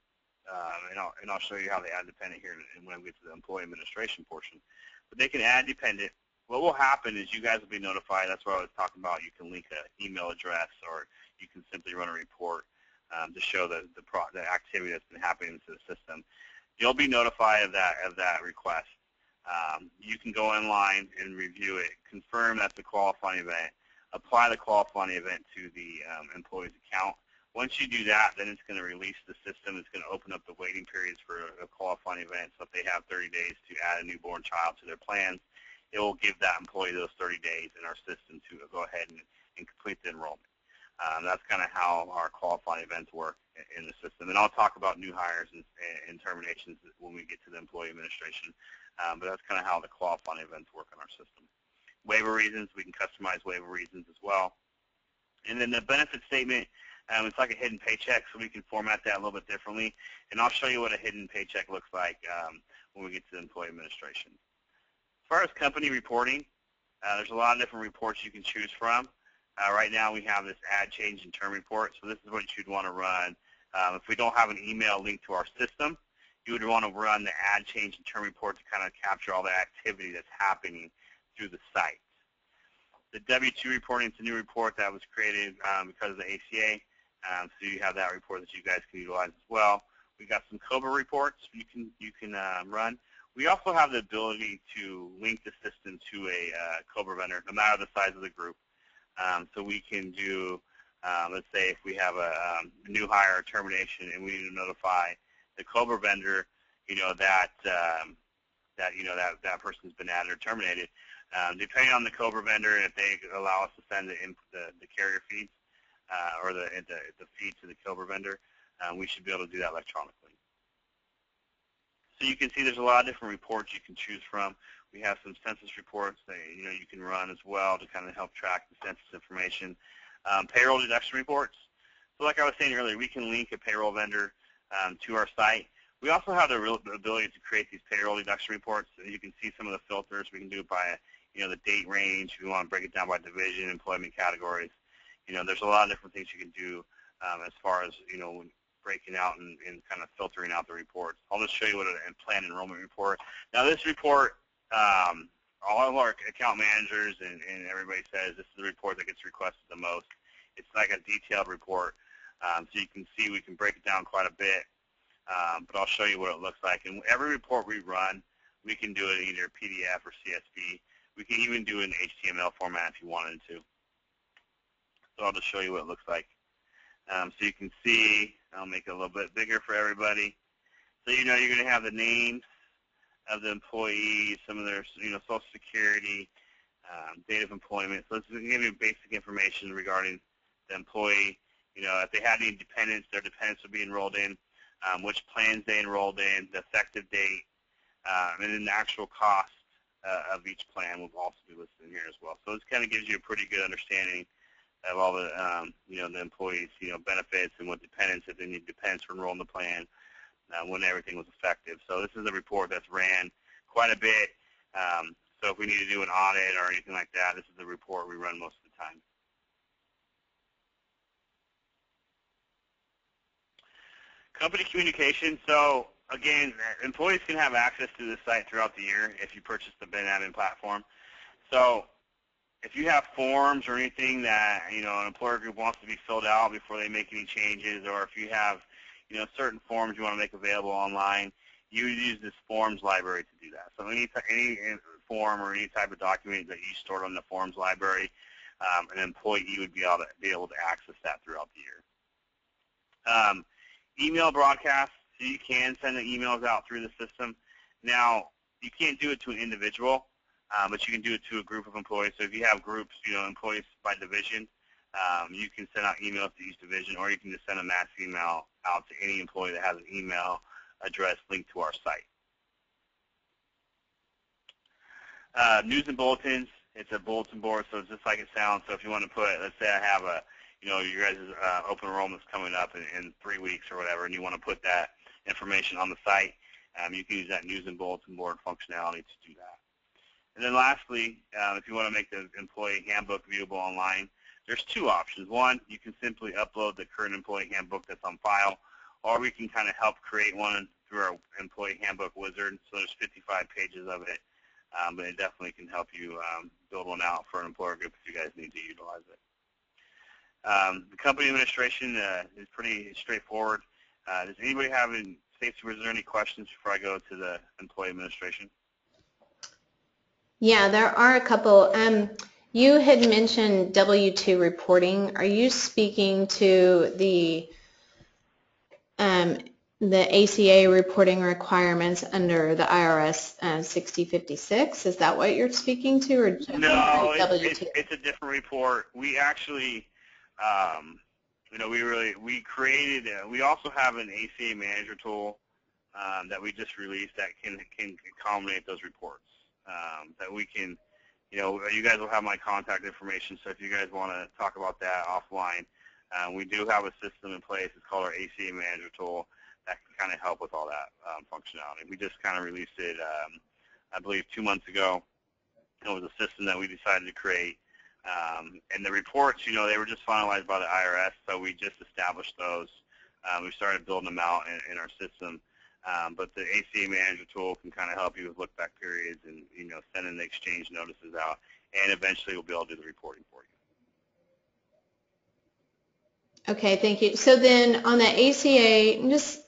um, and, I'll, and I'll show you how they add dependent here when we get to the employee administration portion. But they can add dependent. What will happen is you guys will be notified. That's what I was talking about. You can link an email address or you can simply run a report um, to show the, the, pro, the activity that's been happening to the system. You'll be notified of that, of that request. Um, you can go online and review it, confirm that's a qualifying event, apply the qualifying event to the um, employee's account. Once you do that, then it's going to release the system. It's going to open up the waiting periods for a qualifying event. So if they have 30 days to add a newborn child to their plans, it will give that employee those 30 days in our system to go ahead and, and complete the enrollment. Um, that's kind of how our qualifying events work in the system. And I'll talk about new hires and, and terminations when we get to the employee administration. Um, but that's kind of how the qualifying events work in our system. Waiver reasons, we can customize waiver reasons as well. And then the benefit statement, um, it's like a hidden paycheck, so we can format that a little bit differently. And I'll show you what a hidden paycheck looks like um, when we get to the employee administration. As far as company reporting, uh, there's a lot of different reports you can choose from. Uh, right now we have this add change in term report, so this is what you'd want to run. Um, if we don't have an email linked to our system, you would want to run the add change in term report to kind of capture all the activity that's happening through the site. The W-2 reporting is a new report that was created um, because of the ACA, um, so you have that report that you guys can utilize as well. We've got some COBRA reports you can you can uh, run. We also have the ability to link the system to a uh, COBRA vendor, no matter the size of the group. Um, so we can do, um, let's say if we have a um, new hire termination and we need to notify the COBRA vendor, you know, that, um, that you know, that, that person's been added or terminated. Um, depending on the COBRA vendor, if they allow us to send the, the, the carrier feeds uh, or the, the, the feed to the COBRA vendor, um, we should be able to do that electronically. So you can see there's a lot of different reports you can choose from. We have some census reports that you know you can run as well to kind of help track the census information. Um, payroll deduction reports. So like I was saying earlier, we can link a payroll vendor um, to our site. We also have the ability to create these payroll deduction reports. You can see some of the filters. We can do it by, you know, the date range. We want to break it down by division, employment categories. You know, there's a lot of different things you can do um, as far as, you know, breaking out and, and, kind of filtering out the reports. I'll just show you what a plan enrollment report. Now this report, um, all of our account managers and, and, everybody says this is the report that gets requested the most. It's like a detailed report. Um, so you can see we can break it down quite a bit, um, but I'll show you what it looks like. And every report we run, we can do it in either PDF or CSV. We can even do it in HTML format if you wanted to. So I'll just show you what it looks like. Um, so you can see, I'll make it a little bit bigger for everybody. So you know you're going to have the names of the employees, some of their you know Social Security, um, date of employment. So this is going to you basic information regarding the employee. You know, if they had any dependents, their dependents would be enrolled in, um, which plans they enrolled in, the effective date, um, and then the actual cost uh, of each plan will also be listed in here as well. So this kind of gives you a pretty good understanding of all the, um, you know, the employees, you know, benefits and what dependents, if they need dependents to enroll in the plan, uh, when everything was effective. So this is a report that's ran quite a bit. Um, so if we need to do an audit or anything like that, this is the report we run most of the time. Company communication. So again, employees can have access to the site throughout the year if you purchase the BenAdmin platform. So if you have forms or anything that you know an employer group wants to be filled out before they make any changes, or if you have you know certain forms you want to make available online, you use this forms library to do that. So any any form or any type of document that you stored on the forms library, um, an employee would be able to be able to access that throughout the year. Um, email broadcasts, so you can send the emails out through the system. Now, you can't do it to an individual, um, but you can do it to a group of employees. So if you have groups, you know, employees by division, um, you can send out emails to each division, or you can just send a mass email out to any employee that has an email address linked to our site. Uh, news and bulletins, it's a bulletin board, so it's just like it sounds. So if you want to put, let's say I have a you know, your guys' uh, open enrollment's coming up in, in, three weeks or whatever, and you want to put that information on the site, um, you can use that news and bulletin board functionality to do that. And then lastly, um, if you want to make the employee handbook viewable online, there's two options. One, you can simply upload the current employee handbook that's on file, or we can kind of help create one through our employee handbook wizard. So there's 55 pages of it, um, but it definitely can help you um, build one out for an employer group if you guys need to utilize it. Um, the company administration uh, is pretty straightforward. Uh, does anybody have any, was there any questions before I go to the employee administration? Yeah, there are a couple. Um, you had mentioned W-2 reporting. Are you speaking to the um, the ACA reporting requirements under the IRS uh, 6056? Is that what you're speaking to, or no? It's, it's, it's a different report. We actually um, you know, we really we created. A, we also have an ACA manager tool um, that we just released that can can accommodate those reports. Um, that we can, you know, you guys will have my contact information. So if you guys want to talk about that offline, uh, we do have a system in place. It's called our ACA manager tool that can kind of help with all that um, functionality. We just kind of released it, um, I believe, two months ago. It was a system that we decided to create um, and the reports, you know, they were just finalized by the IRS, so we just established those. Um, we started building them out in, in our system. Um, but the ACA Manager tool can kind of help you with look-back periods and, you know, sending the exchange notices out. And eventually we'll be able to do the reporting for you. Okay, thank you. So then on the ACA, just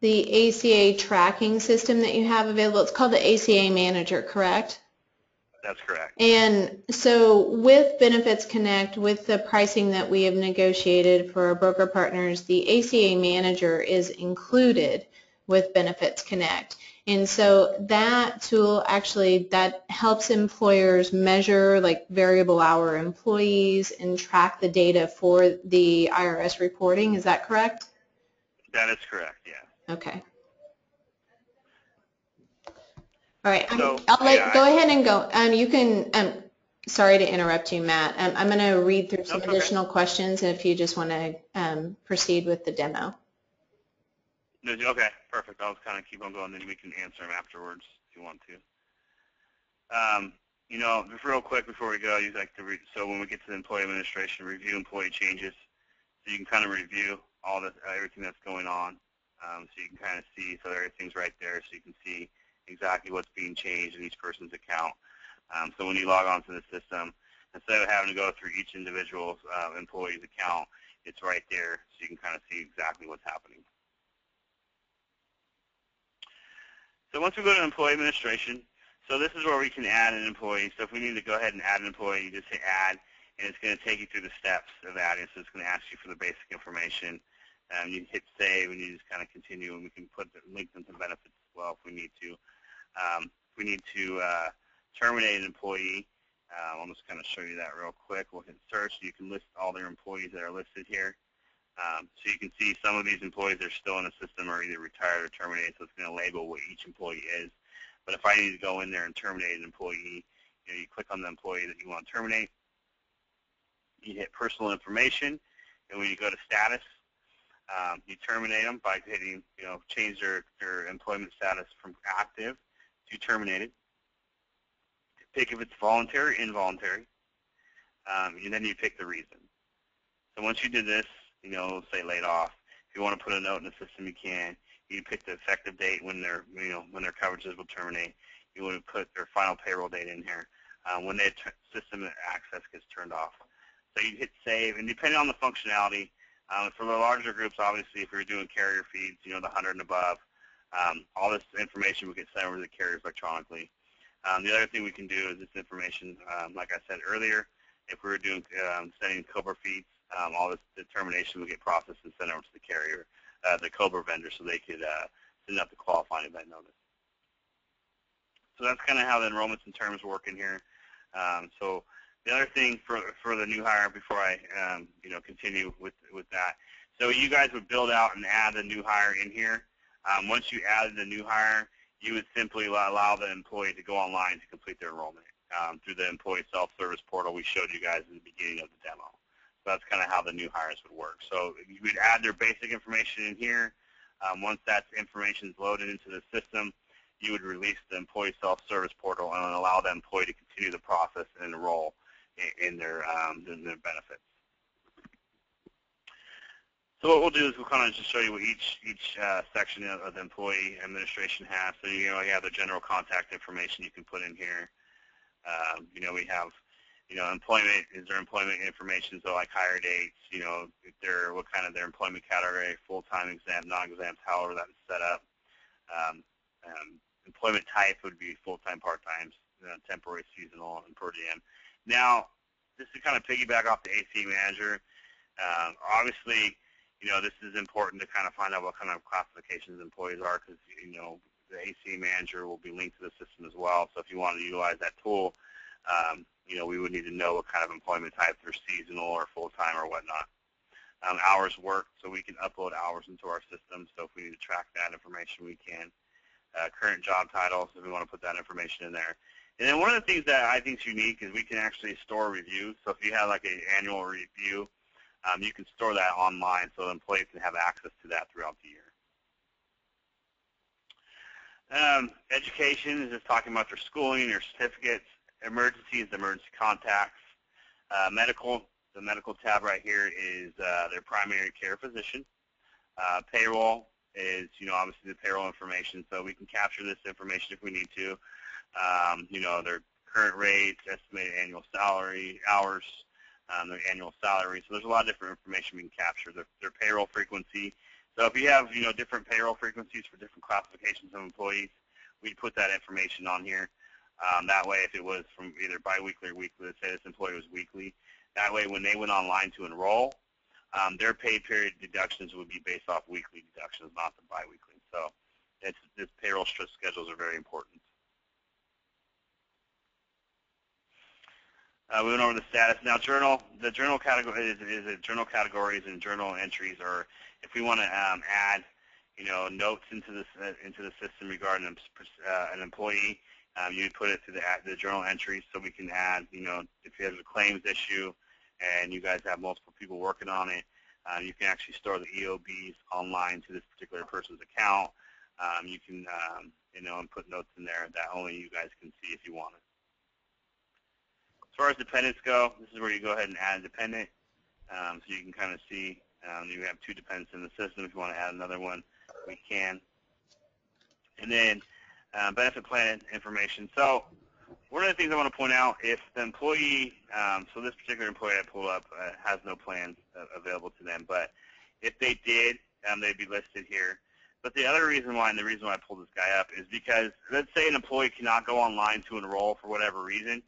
the ACA tracking system that you have available, it's called the ACA Manager, correct? That's correct. And so with Benefits Connect, with the pricing that we have negotiated for our broker partners, the ACA manager is included with Benefits Connect. And so that tool actually that helps employers measure like variable hour employees and track the data for the IRS reporting. Is that correct? That is correct, yeah. Okay. All right. So, I'll let yeah, go ahead and go. Um, you can. Um, sorry to interrupt you, Matt. Um, I'm going to read through some okay. additional questions if you just want to um, proceed with the demo. Okay, perfect. I'll just kind of keep on going, then we can answer them afterwards if you want to. Um, you know, just real quick before we go, you like to re- so when we get to the employee administration, review employee changes, so you can kind of review all the everything that's going on, um, so you can kind of see so everything's right there, so you can see exactly what's being changed in each person's account. Um, so when you log on to the system, instead of having to go through each individual uh, employee's account, it's right there, so you can kind of see exactly what's happening. So once we go to employee administration, so this is where we can add an employee. So if we need to go ahead and add an employee, you just hit add, and it's going to take you through the steps of adding. So it's going to ask you for the basic information. Um, you hit save, and you just kind of continue, and we can put the, link them to benefits as well if we need to. Um, if we need to uh, terminate an employee, uh, I'll just kind of show you that real quick. We'll hit search, you can list all their employees that are listed here. Um, so you can see some of these employees are still in the system are either retired or terminated, so it's going to label what each employee is. But if I need to go in there and terminate an employee, you know, you click on the employee that you want to terminate, you hit personal information, and when you go to status, um, you terminate them by hitting, you know, change their, their employment status from active to terminated. Pick if it's voluntary or involuntary, um, and then you pick the reason. So once you did this, you know, say laid off. If you want to put a note in the system, you can. You pick the effective date when their, you know, when their coverages will terminate. You want to put their final payroll date in here um, when their system access gets turned off. So you hit save, and depending on the functionality, um, for the larger groups, obviously, if you're doing carrier feeds, you know, the 100 and above, um, all this information will get sent over to the carriers electronically. Um, the other thing we can do is this information, um, like I said earlier, if we were doing um, sending COBRA feeds, um, all this determination will get processed and sent over to the carrier, uh, the COBRA vendor, so they could uh, send out the qualifying event notice. So that's kind of how the enrollments and terms work in here. Um, so the other thing for for the new hire, before I um, you know continue with with that, so you guys would build out and add the new hire in here. Um, once you added the new hire, you would simply allow the employee to go online to complete their enrollment um, through the employee self-service portal we showed you guys in the beginning of the demo. That's kind of how the new hires would work. So you would add their basic information in here. Um, once that information is loaded into the system, you would release the employee self-service portal and allow the employee to continue the process and enroll in, in their, um, in their benefits. So what we'll do is we'll kind of just show you what each each uh, section of, of the employee administration has. So you know you have the general contact information you can put in here. Um, you know we have you know, employment is their employment information, so like hire dates, you know, if they're what kind of their employment category, full-time, exempt, non-exempt, however that's set up. Um, um, employment type would be full-time, part-time, uh, temporary, seasonal, and per diem. Now, just to kind of piggyback off the AC manager, um, obviously, you know, this is important to kind of find out what kind of classifications employees are because, you know, the AC manager will be linked to the system as well. So if you want to utilize that tool, um, you know, we would need to know what kind of employment type they're seasonal or full-time or whatnot. Um, hours worked, so we can upload hours into our system. So if we need to track that information, we can. Uh, current job titles, if we want to put that information in there. And then one of the things that I think is unique is we can actually store reviews. So if you have like an annual review, um, you can store that online so employees can have access to that throughout the year. Um, education is just talking about their schooling, their certificates, emergencies, emergency contacts. Uh, medical, the medical tab right here is uh, their primary care physician. Uh, payroll is, you know, obviously the payroll information, so we can capture this information if we need to. Um, you know, their current rates, estimated annual salary, hours, um, their annual salary. So there's a lot of different information we can capture. Their, their payroll frequency. So if you have, you know, different payroll frequencies for different classifications of employees, we put that information on here. Um, that way, if it was from either biweekly or weekly, let's say this employee was weekly, that way when they went online to enroll, um, their pay period deductions would be based off weekly deductions, not the biweekly. So it's, this payroll schedules are very important. Uh, we went over the status. Now, journal, the journal category is, is it journal categories and journal entries, or if we want to um, add, you know, notes into this uh, into the system regarding uh, an employee, Um, you put it through the, the journal entry so we can add, you know, if there's a claims issue and you guys have multiple people working on it, uh, you can actually store the EOBs online to this particular person's account. Um, you can, um, you know, and put notes in there that only you guys can see if you want it. As far as dependents go, this is where you go ahead and add a dependent. Um, so you can kind of see um, you have two dependents in the system. If you want to add another one, we can. And then uh, benefit plan information. So one of the things I want to point out, if the employee, um, so this particular employee I pulled up uh, has no plans uh, available to them, but if they did, um, they'd be listed here. But the other reason why, and the reason why I pulled this guy up, is because let's say an employee cannot go online to enroll for whatever reason,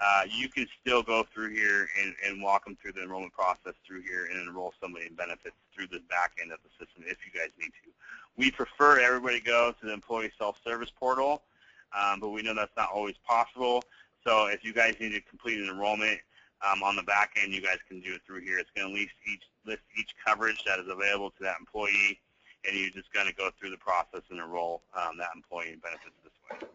uh, you can still go through here and, and walk them through the enrollment process through here and enroll somebody in benefits through the back end of the system if you guys need to. We prefer everybody go to the employee self-service portal, um, but we know that's not always possible. So if you guys need to complete an enrollment um, on the back end, you guys can do it through here. It's going to list each, list each coverage that is available to that employee, and you're just going to go through the process and enroll um, that employee in benefits this way.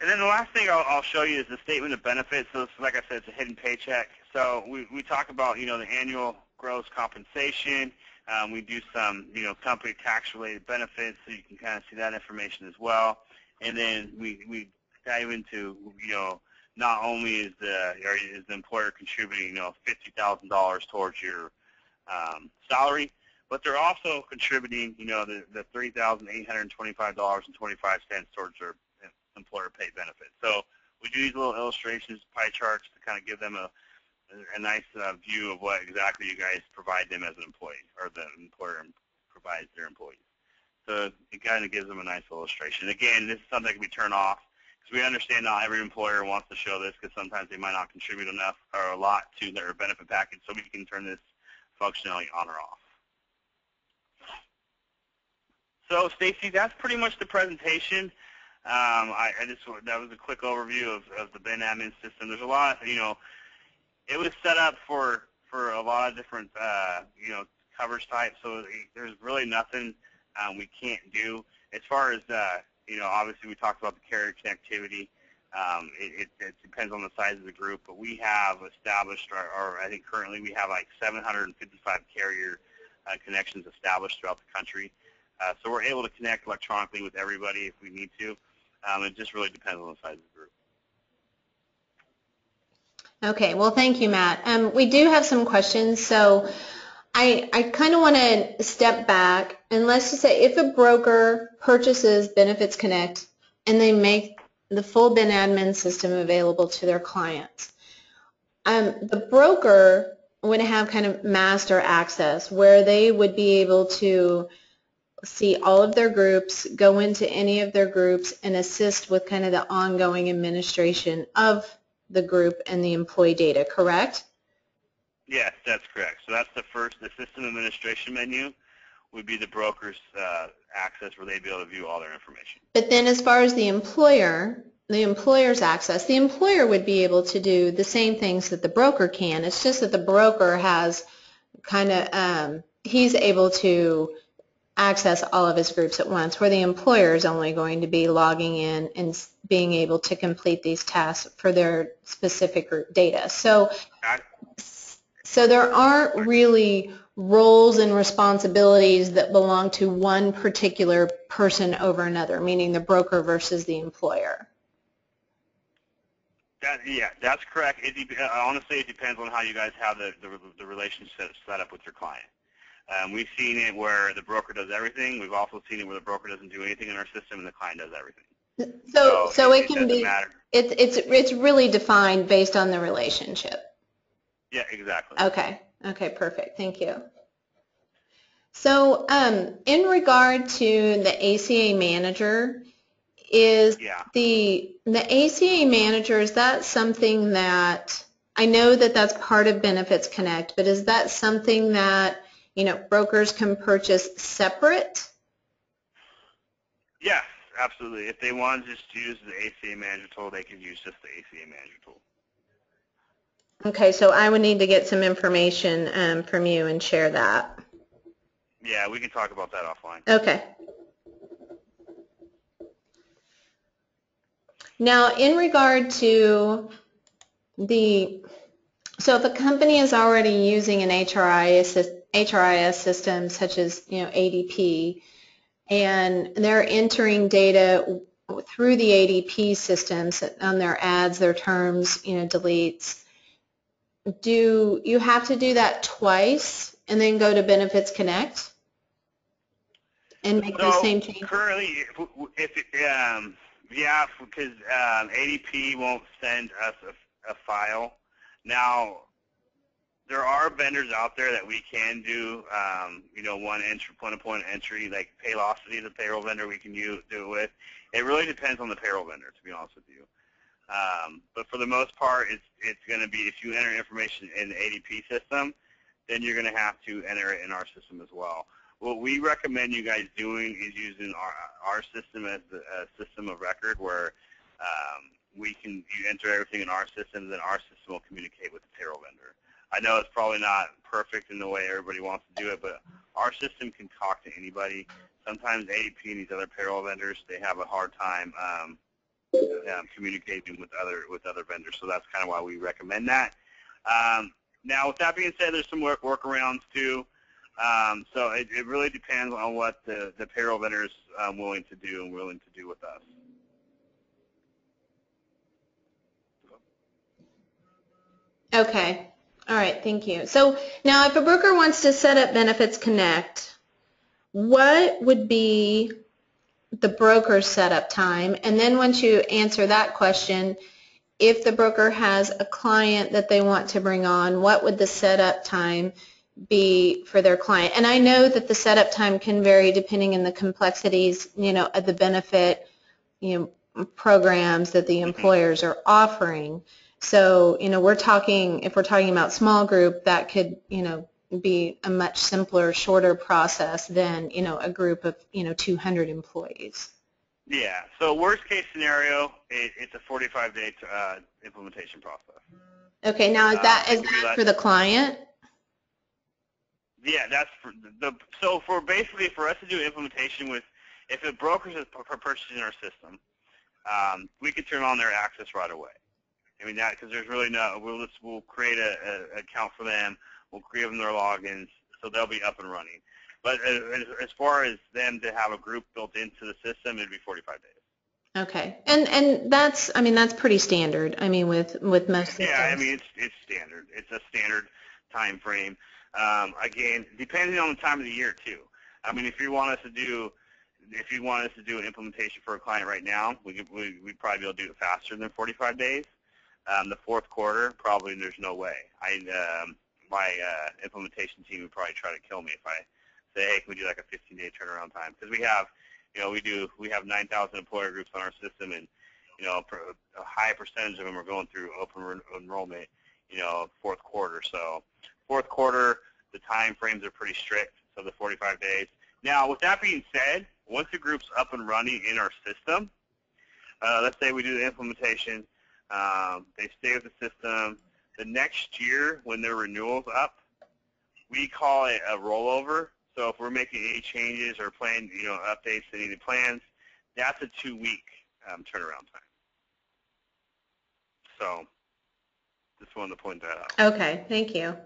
And then the last thing I'll, I'll, show you is the statement of benefits. So, like I said, it's a hidden paycheck. So we, we talk about, you know, the annual gross compensation. Um, we do some, you know, company tax-related benefits, so you can kind of see that information as well. And then we, we dive into, you know, not only is the, is the employer contributing, you know, $50,000 towards your um, salary, but they're also contributing, you know, the, the $3,825.25 towards their employer paid benefits. So we do these little illustrations, pie charts to kind of give them a, a nice uh, view of what exactly you guys provide them as an employee, or the employer provides their employees. So it kind of gives them a nice illustration. Again, this is something that can be turned off because we understand not every employer wants to show this because sometimes they might not contribute enough or a lot to their benefit package, so we can turn this functionality on or off. So Stacy, that's pretty much the presentation. Um, I, I, just that was a quick overview of, of the Ben admin system. There's a lot, you know, it was set up for for a lot of different, uh, you know, coverage types. So there's really nothing um, we can't do as far as, uh, you know, obviously we talked about the carrier connectivity. Um, it, it, it, depends on the size of the group, but we have established, or, or I think currently we have like 755 carrier uh, connections established throughout the country. Uh, so we're able to connect electronically with everybody if we need to. Um, it just really depends on the size of the group. Okay, well, thank you, Matt. Um, we do have some questions, so I, I kind of want to step back and let's just say if a broker purchases Benefits Connect and they make the full Ben admin system available to their clients, um, the broker would have kind of master access where they would be able to see all of their groups, go into any of their groups, and assist with kind of the ongoing administration of the group and the employee data, correct? Yes, that's correct. So that's the first, the system administration menu would be the broker's uh, access where they'd be able to view all their information. But then as far as the employer, the employer's access, the employer would be able to do the same things that the broker can. It's just that the broker has kind of, um, he's able to access all of his groups at once, where the employer is only going to be logging in and being able to complete these tasks for their specific group data. So, so there aren't really roles and responsibilities that belong to one particular person over another, meaning the broker versus the employer. That, yeah, that's correct. It, uh, honestly, it depends on how you guys have the, the, the relationship set up with your client. Um, we've seen it where the broker does everything. We've also seen it where the broker doesn't do anything in our system and the client does everything. So, so, so it, it, can be, it's, it's, it's really defined based on the relationship. Yeah, exactly. Okay. Okay, perfect. Thank you. So um, in regard to the ACA manager, is yeah. the the ACA manager, is that something that, I know that that's part of Benefits Connect, but is that something that you know, brokers can purchase separate? Yes, absolutely. If they want to just use the ACA manager tool, they can use just the ACA manager tool. Okay, so I would need to get some information um, from you and share that. Yeah, we can talk about that offline. Okay. Now, in regard to the, so if a company is already using an HRIS HRIS systems such as, you know, ADP, and they're entering data through the ADP systems on their ads, their terms, you know, deletes, do you have to do that twice and then go to Benefits Connect and make the So same change? currently, if, if um, yeah, because um, ADP won't send us a, a file. Now, there are vendors out there that we can do, um, you know, one entry, point-to-point entry, like Paylocity is a payroll vendor we can use, do it with. It really depends on the payroll vendor, to be honest with you. Um, but for the most part, it's it's going to be if you enter information in the ADP system, then you're going to have to enter it in our system as well. What we recommend you guys doing is using our our system as the uh, system of record, where um, we can you enter everything in our system, then our system will communicate with the payroll vendor. I know it's probably not perfect in the way everybody wants to do it, but our system can talk to anybody. Sometimes ADP and these other payroll vendors, they have a hard time um, um, communicating with other with other vendors. So that's kind of why we recommend that. Um, now, with that being said, there's some work workarounds too. Um, so it, it really depends on what the, the payroll vendor is um, willing to do and willing to do with us. Okay. All right. Thank you. So now if a broker wants to set up Benefits Connect, what would be the broker's setup time? And then once you answer that question, if the broker has a client that they want to bring on, what would the setup time be for their client? And I know that the setup time can vary depending on the complexities, you know, of the benefit, you know, programs that the mm-hmm. employers are offering. So, you know, we're talking, if we're talking about small group, that could, you know, be a much simpler, shorter process than, you know, a group of, you know, 200 employees. Yeah. So worst case scenario, it, it's a 45 day uh, implementation process. Okay, now is that, Uh, is that like- for the client? Yeah, that's for the so for basically for us to do implementation with if a broker is purchasing our system, um, we can turn on their access right away. I mean that because there's really no we'll just we'll create a, a account for them, we'll give them their logins, so they'll be up and running. But as, as far as them to have a group built into the system, it'd be 45 days. Okay, and, and that's, I mean, that's pretty standard, I mean, with, with most systems. Yeah, I mean it's it's standard. It's a standard time frame. Um, again, depending on the time of the year too. I mean, if you want us to do if you want us to do an implementation for a client right now, we could, we we'd probably be able to do it faster than 45 days. Um, the fourth quarter, probably there's no way. I um, my uh, implementation team would probably try to kill me if I say, hey, can we do like a 15-day turnaround time? Because we have, you know, we do we have 9,000 employer groups on our system, and you know, a high percentage of them are going through open enrollment, you know, fourth quarter. So fourth quarter, the time frames are pretty strict, so the 45 days. Now, with that being said, once the group's up and running in our system, uh, let's say we do the implementation, um, they stay with the system. The next year, when their renewal's up, we call it a rollover. So if we're making any changes or plan, you know, updates to any plans, that's a two-week um, turnaround time. So just wanted to point that out. Okay, thank you.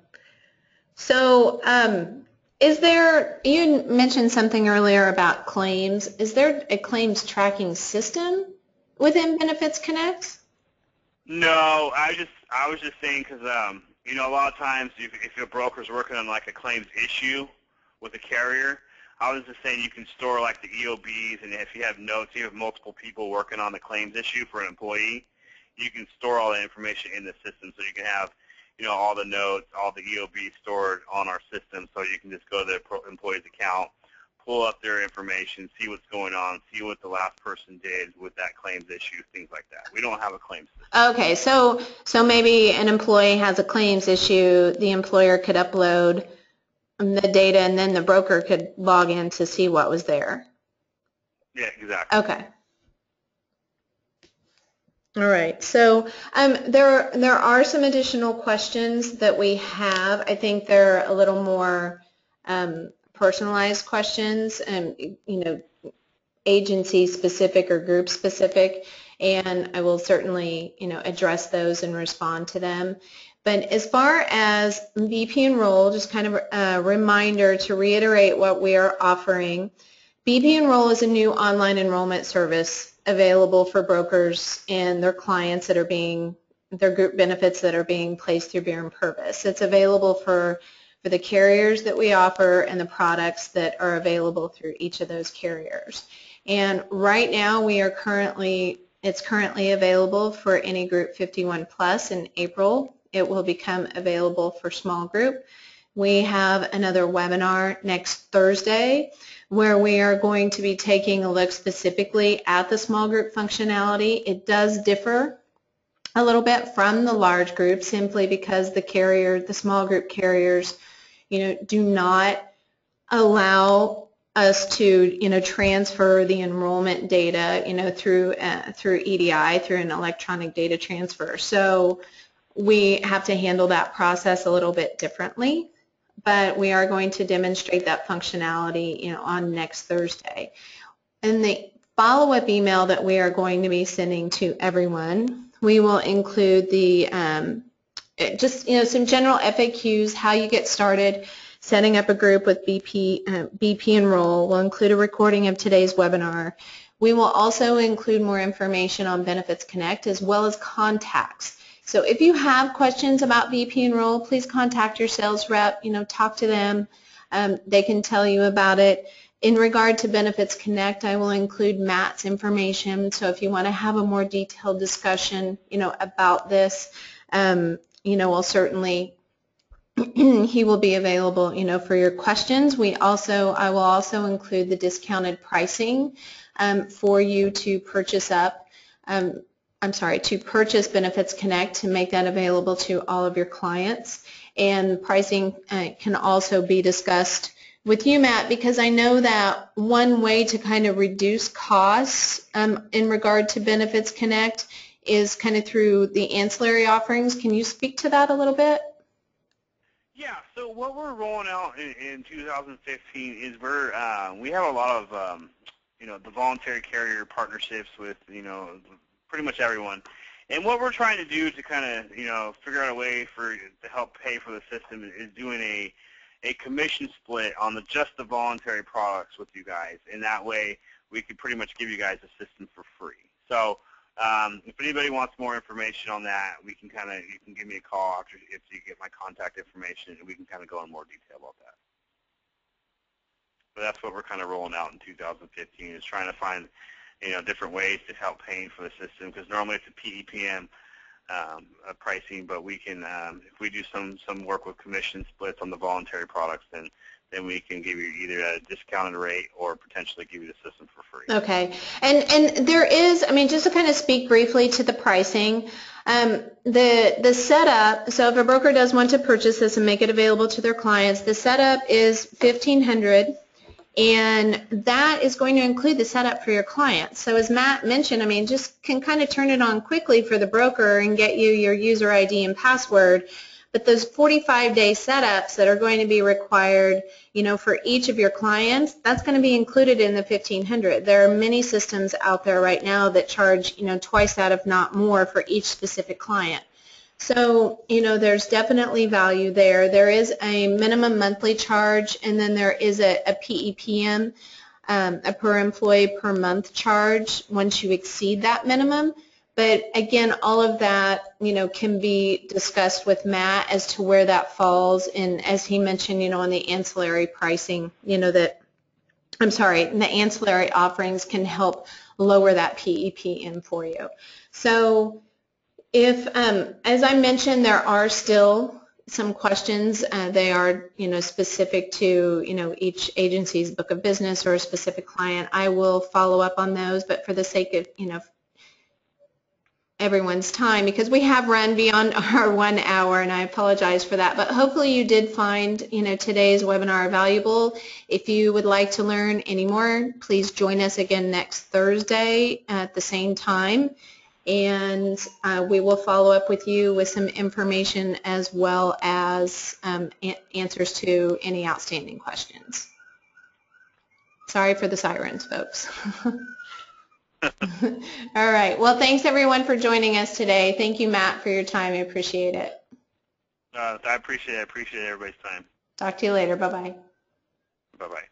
So, um, is there, you mentioned something earlier about claims. Is there a claims tracking system within Benefits Connect? No, I just I was just saying because um, you know a lot of times if, if your broker's working on like a claims issue with a carrier, I was just saying you can store like the EOBs and if you have notes, you have multiple people working on the claims issue for an employee, you can store all that information in the system. So you can have you know all the notes, all the EOBs stored on our system so you can just go to the employee's account, pull up their information, see what's going on, see what the last person did with that claims issue, things like that. We don't have a claims system. Okay, so, so maybe an employee has a claims issue, the employer could upload the data and then the broker could log in to see what was there. Yeah, exactly. Okay. All right. So um, there there are some additional questions that we have. I think they're a little more um, personalized questions, and you know, agency specific or group specific. and I will certainly, you know, address those and respond to them. But as far as BP Enroll, just kind of a reminder to reiterate what we are offering. BP Enroll is a new online enrollment service available for brokers and their clients that are being, their group benefits that are being placed through Beere and Purves. It's available for, for the carriers that we offer and the products that are available through each of those carriers. And right now we are currently, it's currently available for any group 51 plus in April it will become available for small group. We have another webinar next Thursday where we are going to be taking a look specifically at the small group functionality. It does differ a little bit from the large group simply because the carrier, the small group carriers, you know, do not allow us to, you know, transfer the enrollment data, you know, through uh, through EDI, through an electronic data transfer. So we have to handle that process a little bit differently, but we are going to demonstrate that functionality you know, on next Thursday. In the follow-up email that we are going to be sending to everyone, we will include the um, just you know some general FAQs, how you get started, setting up a group with BP, uh, BP Enroll. We'll include a recording of today's webinar. We will also include more information on Benefits Connect as well as contacts. So if you have questions about BP Enroll, please contact your sales rep, you know, talk to them. Um, they can tell you about it. In regard to Benefits Connect, I will include Matt's information. So if you want to have a more detailed discussion, you know, about this, um, you know, we'll certainly he will be available, you know, for your questions. We also, I will also include the discounted pricing um, for you to purchase up. Um, I'm sorry, to purchase Benefits Connect to make that available to all of your clients. And pricing uh, can also be discussed with you, Matt, because I know that one way to kind of reduce costs um, in regard to Benefits Connect is kind of through the ancillary offerings. Can you speak to that a little bit? Yeah, so what we're rolling out in, in 2015 is we're uh, we have a lot of um, you know the voluntary carrier partnerships with you know pretty much everyone. And what we're trying to do to kind of, you know, figure out a way for to help pay for the system is doing a a commission split on the just the voluntary products with you guys. And that way, we could pretty much give you guys a system for free. So um, if anybody wants more information on that, we can kind of you can give me a call after if you get my contact information, and we can kind of go in more detail about that. But that's what we're kind of rolling out in 2015 is trying to find you know, different ways to help paying for the system because normally it's a PEPM um, pricing, but we can, um, if we do some, some work with commission splits on the voluntary products, then then we can give you either a discounted rate or potentially give you the system for free. Okay, and and there is, I mean, just to kind of speak briefly to the pricing, um, the the setup. So if a broker does want to purchase this and make it available to their clients, the setup is fifteen hundred and that is going to include the setup for your client. So as Matt mentioned, I mean, just can kind of turn it on quickly for the broker and get you your user ID and password. But those 45-day setups that are going to be required, you know, for each of your clients, that's going to be included in the 1500. There are many systems out there right now that charge, you know, twice that, if not more, for each specific client. So, you know, there's definitely value there. There is a minimum monthly charge, and then there is a, a PEPM, um, a per employee per month charge once you exceed that minimum. But again, all of that, you know, can be discussed with Matt as to where that falls. And as he mentioned, you know, on the ancillary pricing, you know, that, I'm sorry, the ancillary offerings can help lower that PEPM for you. So, if, um, as I mentioned, there are still some questions. Uh, they are, you know, specific to, you know, each agency's book of business or a specific client. I will follow up on those, but for the sake of, you know, everyone's time, because we have run beyond our one hour, and I apologize for that. But hopefully you did find, you know, today's webinar valuable. If you would like to learn any more, please join us again next Thursday at the same time and uh, we will follow up with you with some information as well as um, answers to any outstanding questions. Sorry for the sirens, folks. All right. Well, thanks everyone for joining us today. Thank you, Matt, for your time. I appreciate it. Uh, I appreciate it. I appreciate everybody's time. Talk to you later. Bye-bye. Bye-bye.